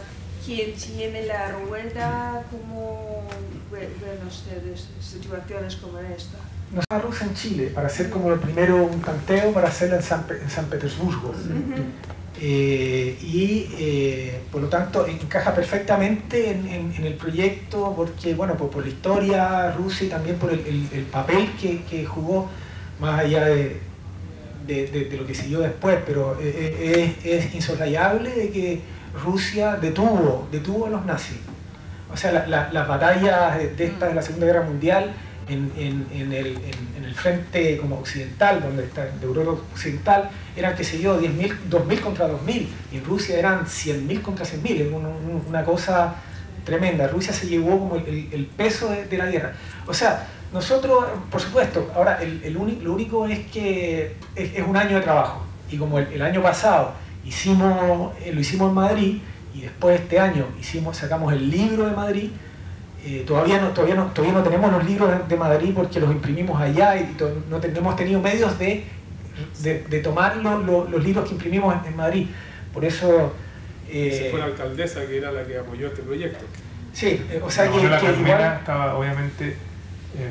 quien tiene la rueda, como ve- ven ustedes situaciones como esta? Nos a Rusia en Chile para hacer como lo primero un tanteo para hacerlo en San, en San Petersburgo. Eh, y eh, por lo tanto encaja perfectamente en, en- en el proyecto porque, bueno, por, por la historia rusa y también por el, el- el papel que, que jugó más allá de, de- lo que siguió después, pero eh, eh, es, es insoslayable de que Rusia detuvo, detuvo a los nazis. O sea, la- la- las batallas de, esta de la Segunda Guerra Mundial en, en- en el, en- el frente como occidental, donde está de Europa occidental, eran, qué sé yo, 10.000, 2.000 contra 2.000, y en Rusia eran 100.000 contra 100.000, es una, una cosa tremenda. Rusia se llevó como el, peso de la guerra. O sea, nosotros, por supuesto, ahora el, el uni- lo único es que es, es un año de trabajo, y como el, el año pasado hicimos, eh, lo hicimos en Madrid, y después este año hicimos, sacamos el libro de Madrid, eh, todavía, no, todavía, no, todavía no tenemos los libros de, de Madrid porque los imprimimos allá y to- no, ten- no hemos tenido medios de, de, de tomar lo- lo- los libros que imprimimos en, en Madrid. Por eso... eh, Se fue la alcaldesa que era la que apoyó este proyecto. Sí, eh, o sea No, que, yo la que Carmena igual... estaba obviamente eh,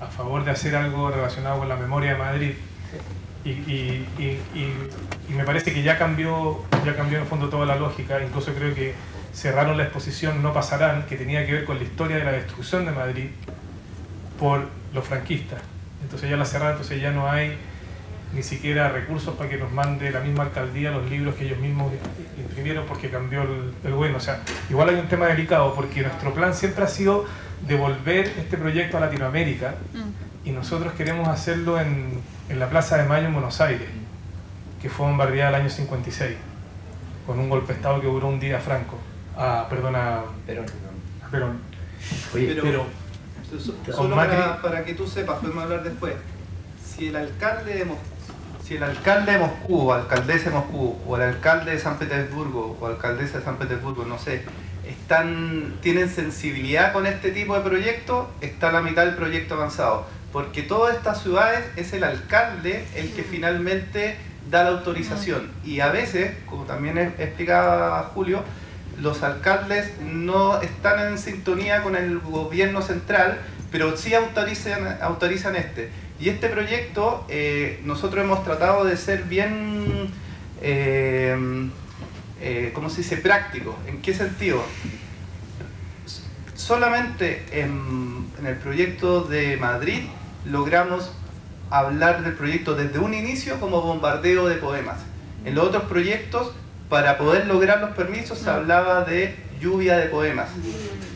a favor de hacer algo relacionado con la memoria de Madrid y, y- y- y- y me parece que ya cambió, ya cambió en el fondo toda la lógica, incluso creo que cerraron la exposición No Pasarán, que tenía que ver con la historia de la destrucción de Madrid por los franquistas. Entonces ya la cerraron, entonces ya no hay ni siquiera recursos para que nos mande la misma alcaldía los libros que ellos mismos imprimieron porque cambió el, el bueno. O sea, igual hay un tema delicado porque nuestro plan siempre ha sido devolver este proyecto a Latinoamérica y nosotros queremos hacerlo en, en la Plaza de Mayo en Buenos Aires, que fue bombardeada el año 56, con un golpe de Estado que duró un día franco. Ah, perdona, Perón. a Perón. Pero- pero So- con Solo para que tú sepas, podemos hablar después. Si el alcalde de Moscú, si el alcalde de Moscú, o alcaldesa de Moscú, o el alcalde de San Petersburgo, o alcaldesa de San Petersburgo, no sé, están, tienen sensibilidad con este tipo de proyectos, está la mitad del proyecto avanzado. Porque todas estas ciudades es el alcalde el que finalmente da la autorización. Y a veces, como también explicaba Julio, los alcaldes no están en sintonía con el gobierno central, pero sí autorizan, autorizan este. Y este proyecto eh, nosotros hemos tratado de ser bien, eh, eh, ¿cómo se dice?, práctico. ¿En qué sentido? Solamente en, el proyecto de Madrid logramos hablar del proyecto desde un inicio como bombardeo de poemas. En los otros proyectos, para poder lograr los permisos, se hablaba de lluvia de poemas.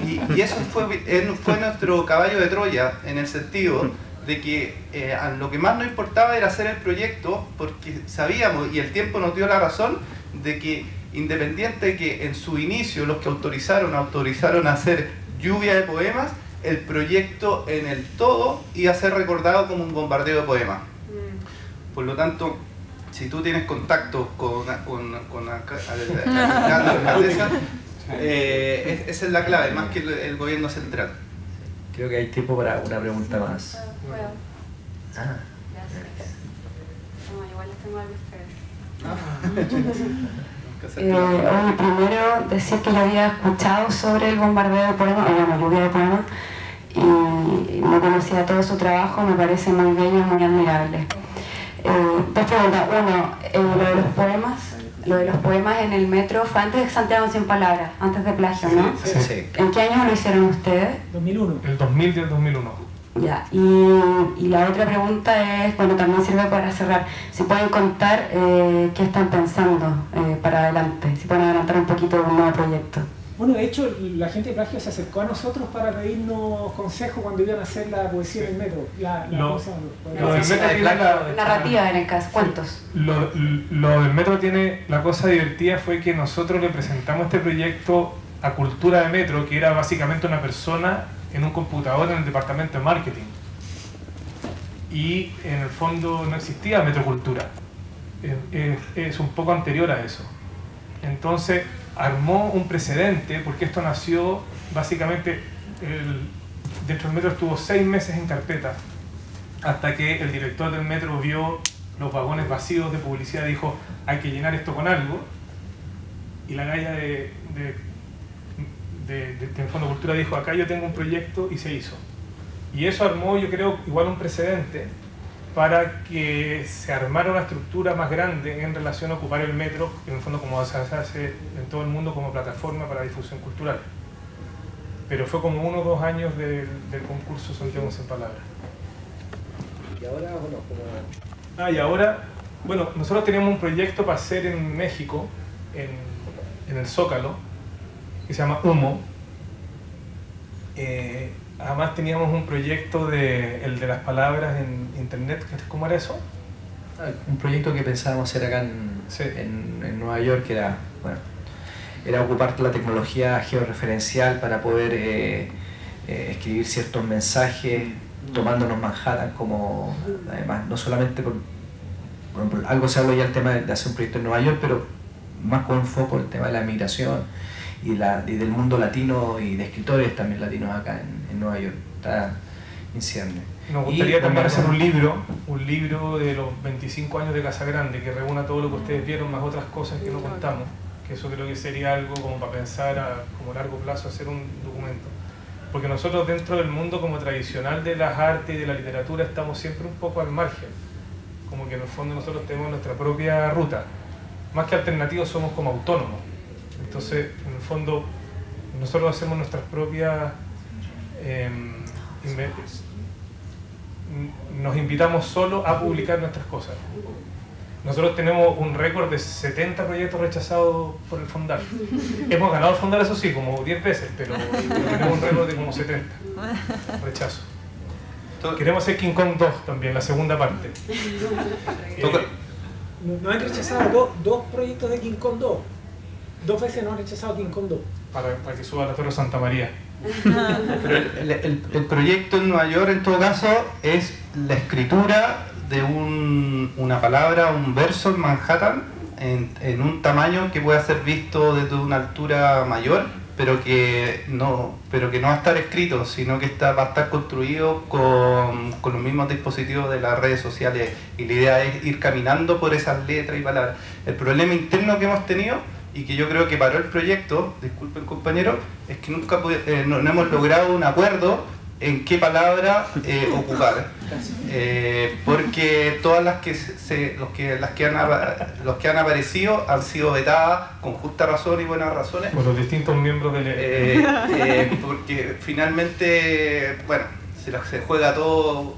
Y, eso fue, nuestro caballo de Troya, en el sentido de que eh, lo que más nos importaba era hacer el proyecto, porque sabíamos, y el tiempo nos dio la razón, de que independiente de que en su inicio los que autorizaron, autorizaron a hacer lluvia de poemas, el proyecto en el todo iba a ser recordado como un bombardeo de poemas. Por lo tanto, si tú tienes contacto con, con, con la, la- la- la alcaldesa, eh, es- esa es la clave, más que el, el gobierno central. Creo que hay tiempo para una pregunta más. Puedo. Ah, Gracias. No, igual les tengo algo a ustedes. <laughs> Eh, oye, primero decir que yo había escuchado sobre el bombardeo de poemas, o bueno, lluvia de poemas, y no conocía todo su trabajo, me parece muy bello y muy admirable. Eh, dos preguntas. Uno, eh, lo de los poemas, lo de los poemas en el metro fue antes de Santiago sin palabras, antes de plagio, ¿no? Sí, sí. ¿En qué año lo hicieron ustedes? 2001. El 2000 y el 2001. Ya, y, y la otra pregunta es, bueno, también sirve para cerrar, si pueden contar eh, qué están pensando eh, para adelante, si pueden adelantar un poquito un nuevo proyecto. Bueno, de hecho, la gente de Plagio se acercó a nosotros para pedirnos consejo cuando iban a hacer la poesía en el metro. La, la, Lo- ¿cómo se llama? lo del metro tiene la- Narrativa en el caso, cuentos. Lo, lo del metro tiene, la cosa divertida fue que nosotros le presentamos este proyecto a Cultura de Metro, que era básicamente una persona en un computador en el departamento de marketing. Y en el fondo no existía Metrocultura. Es, un poco anterior a eso. Entonces armó un precedente, porque esto nació básicamente, dentro del metro estuvo seis meses en carpeta, hasta que el director del metro vio los vagones vacíos de publicidad dijo, hay que llenar esto con algo. Y la galla de, de, de- de Fondo Cultura dijo, acá yo tengo un proyecto y se hizo. Y eso armó, yo creo, igual un precedente para que se armara una estructura más grande en relación a ocupar el metro, en el fondo como se hace en todo el mundo como plataforma para difusión cultural. Pero fue como uno o dos años del, del concurso Santiago sin Palabras. Y ahora, bueno, como... Ah, y ahora, bueno, nosotros teníamos un proyecto para hacer en México, en, en el Zócalo, que se llama Humo. Eh, además teníamos un proyecto de el de las palabras en internet, ¿cómo era eso? Un proyecto que pensábamos hacer acá en, en, en Nueva York que era, bueno, era ocupar la tecnología georreferencial para poder eh, eh, escribir ciertos mensajes tomándonos Manhattan como, además, no solamente por, por algo se habló ya el tema de, de hacer un proyecto en Nueva York, pero más con foco el tema de la migración y, la, y del mundo latino y de escritores también latinos acá en, en Nueva York. Está incidente. Nos Y gustaría también bueno, hacer un libro, un libro de los 25 años de Casa Grande que reúna todo lo que ustedes vieron más otras cosas que no contamos, que eso creo que sería algo como para pensar a como largo plazo hacer un documento. Porque nosotros dentro del mundo como tradicional de las artes y de la literatura estamos siempre un poco al margen, como que en el fondo nosotros tenemos nuestra propia ruta. Más que alternativos somos como autónomos. Entonces, en el fondo, nosotros hacemos nuestras propias em, inve- nos invitamos solo a publicar nuestras cosas. Nosotros tenemos un récord de 70 proyectos rechazados por el Fondar. <laughs> Hemos ganado el Fondar, eso sí, como 10 veces, pero tenemos un récord de como 70 rechazos. Queremos hacer King Kong 2 también, la segunda parte. Eh, nos han rechazado dos, dos proyectos de King Kong 2. Dos veces nos han rechazado King Kong 2. para, para que suba la Torre Santa María. <laughs> Pero el, el- el proyecto en Nueva York, en todo caso, es la escritura de un- una palabra, un verso en Manhattan, en, en un tamaño que pueda ser visto desde una altura mayor, pero que no, pero que no va a estar escrito, sino que está, va a estar construido con, con los mismos dispositivos de las redes sociales. Y la idea es ir caminando por esas letras y palabras. El problema interno que hemos tenido y que yo creo que paró el proyecto, disculpen compañeros, es que nunca eh, no, no hemos logrado un acuerdo en qué palabra eh, ocupar. <laughs> Eh, porque todas las que se, los que las que han los que han aparecido han sido vetadas con justa razón y buenas razones. Por los distintos miembros del... Eh, eh, <laughs> porque finalmente, bueno, se, se juega todo.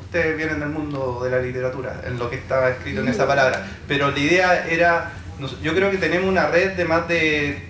Ustedes vienen del mundo de la literatura, en lo que estaba escrito en esa palabra. Pero la idea era. Yo creo que tenemos una red de más de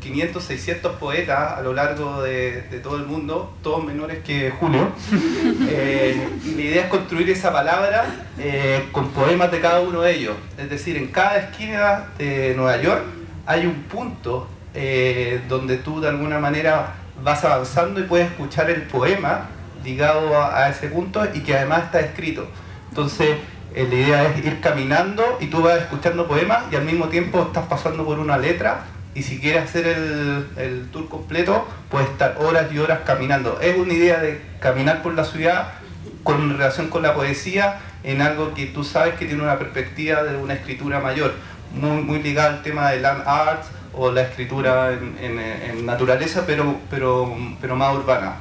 500, 600 poetas a lo largo de, de todo el mundo, todos menores que Julio. <laughs> Eh, y la idea es construir esa palabra eh, con poemas de cada uno de ellos. Es decir, en cada esquina de Nueva York hay un punto eh, donde tú de alguna manera vas avanzando y puedes escuchar el poema ligado a, a ese punto y que además está escrito. Entonces, la idea es ir caminando y tú vas escuchando poemas y al mismo tiempo estás pasando por una letra y si quieres hacer el, el tour completo puedes estar horas y horas caminando. Es una idea de caminar por la ciudad con relación con la poesía en algo que tú sabes que tiene una perspectiva de una escritura mayor, muy, muy ligada al tema de land arts o la escritura en, en- en naturaleza, pero, pero, pero más urbana.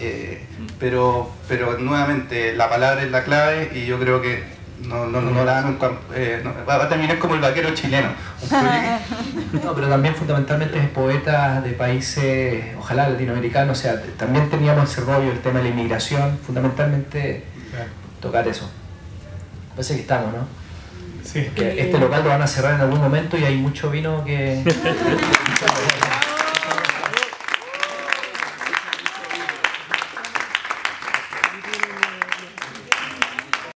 Eh, pero, pero nuevamente la palabra es la clave y yo creo que no, no, no la nunca, eh, no- va a terminar como el vaquero chileno. <laughs> No, pero también fundamentalmente es poetas de países, ojalá latinoamericanos, o sea, también teníamos ese rollo, el tema de la inmigración, fundamentalmente tocar eso. Parece que estamos, ¿no? Sí. Que este local lo van a cerrar en algún momento y hay mucho vino que... <laughs>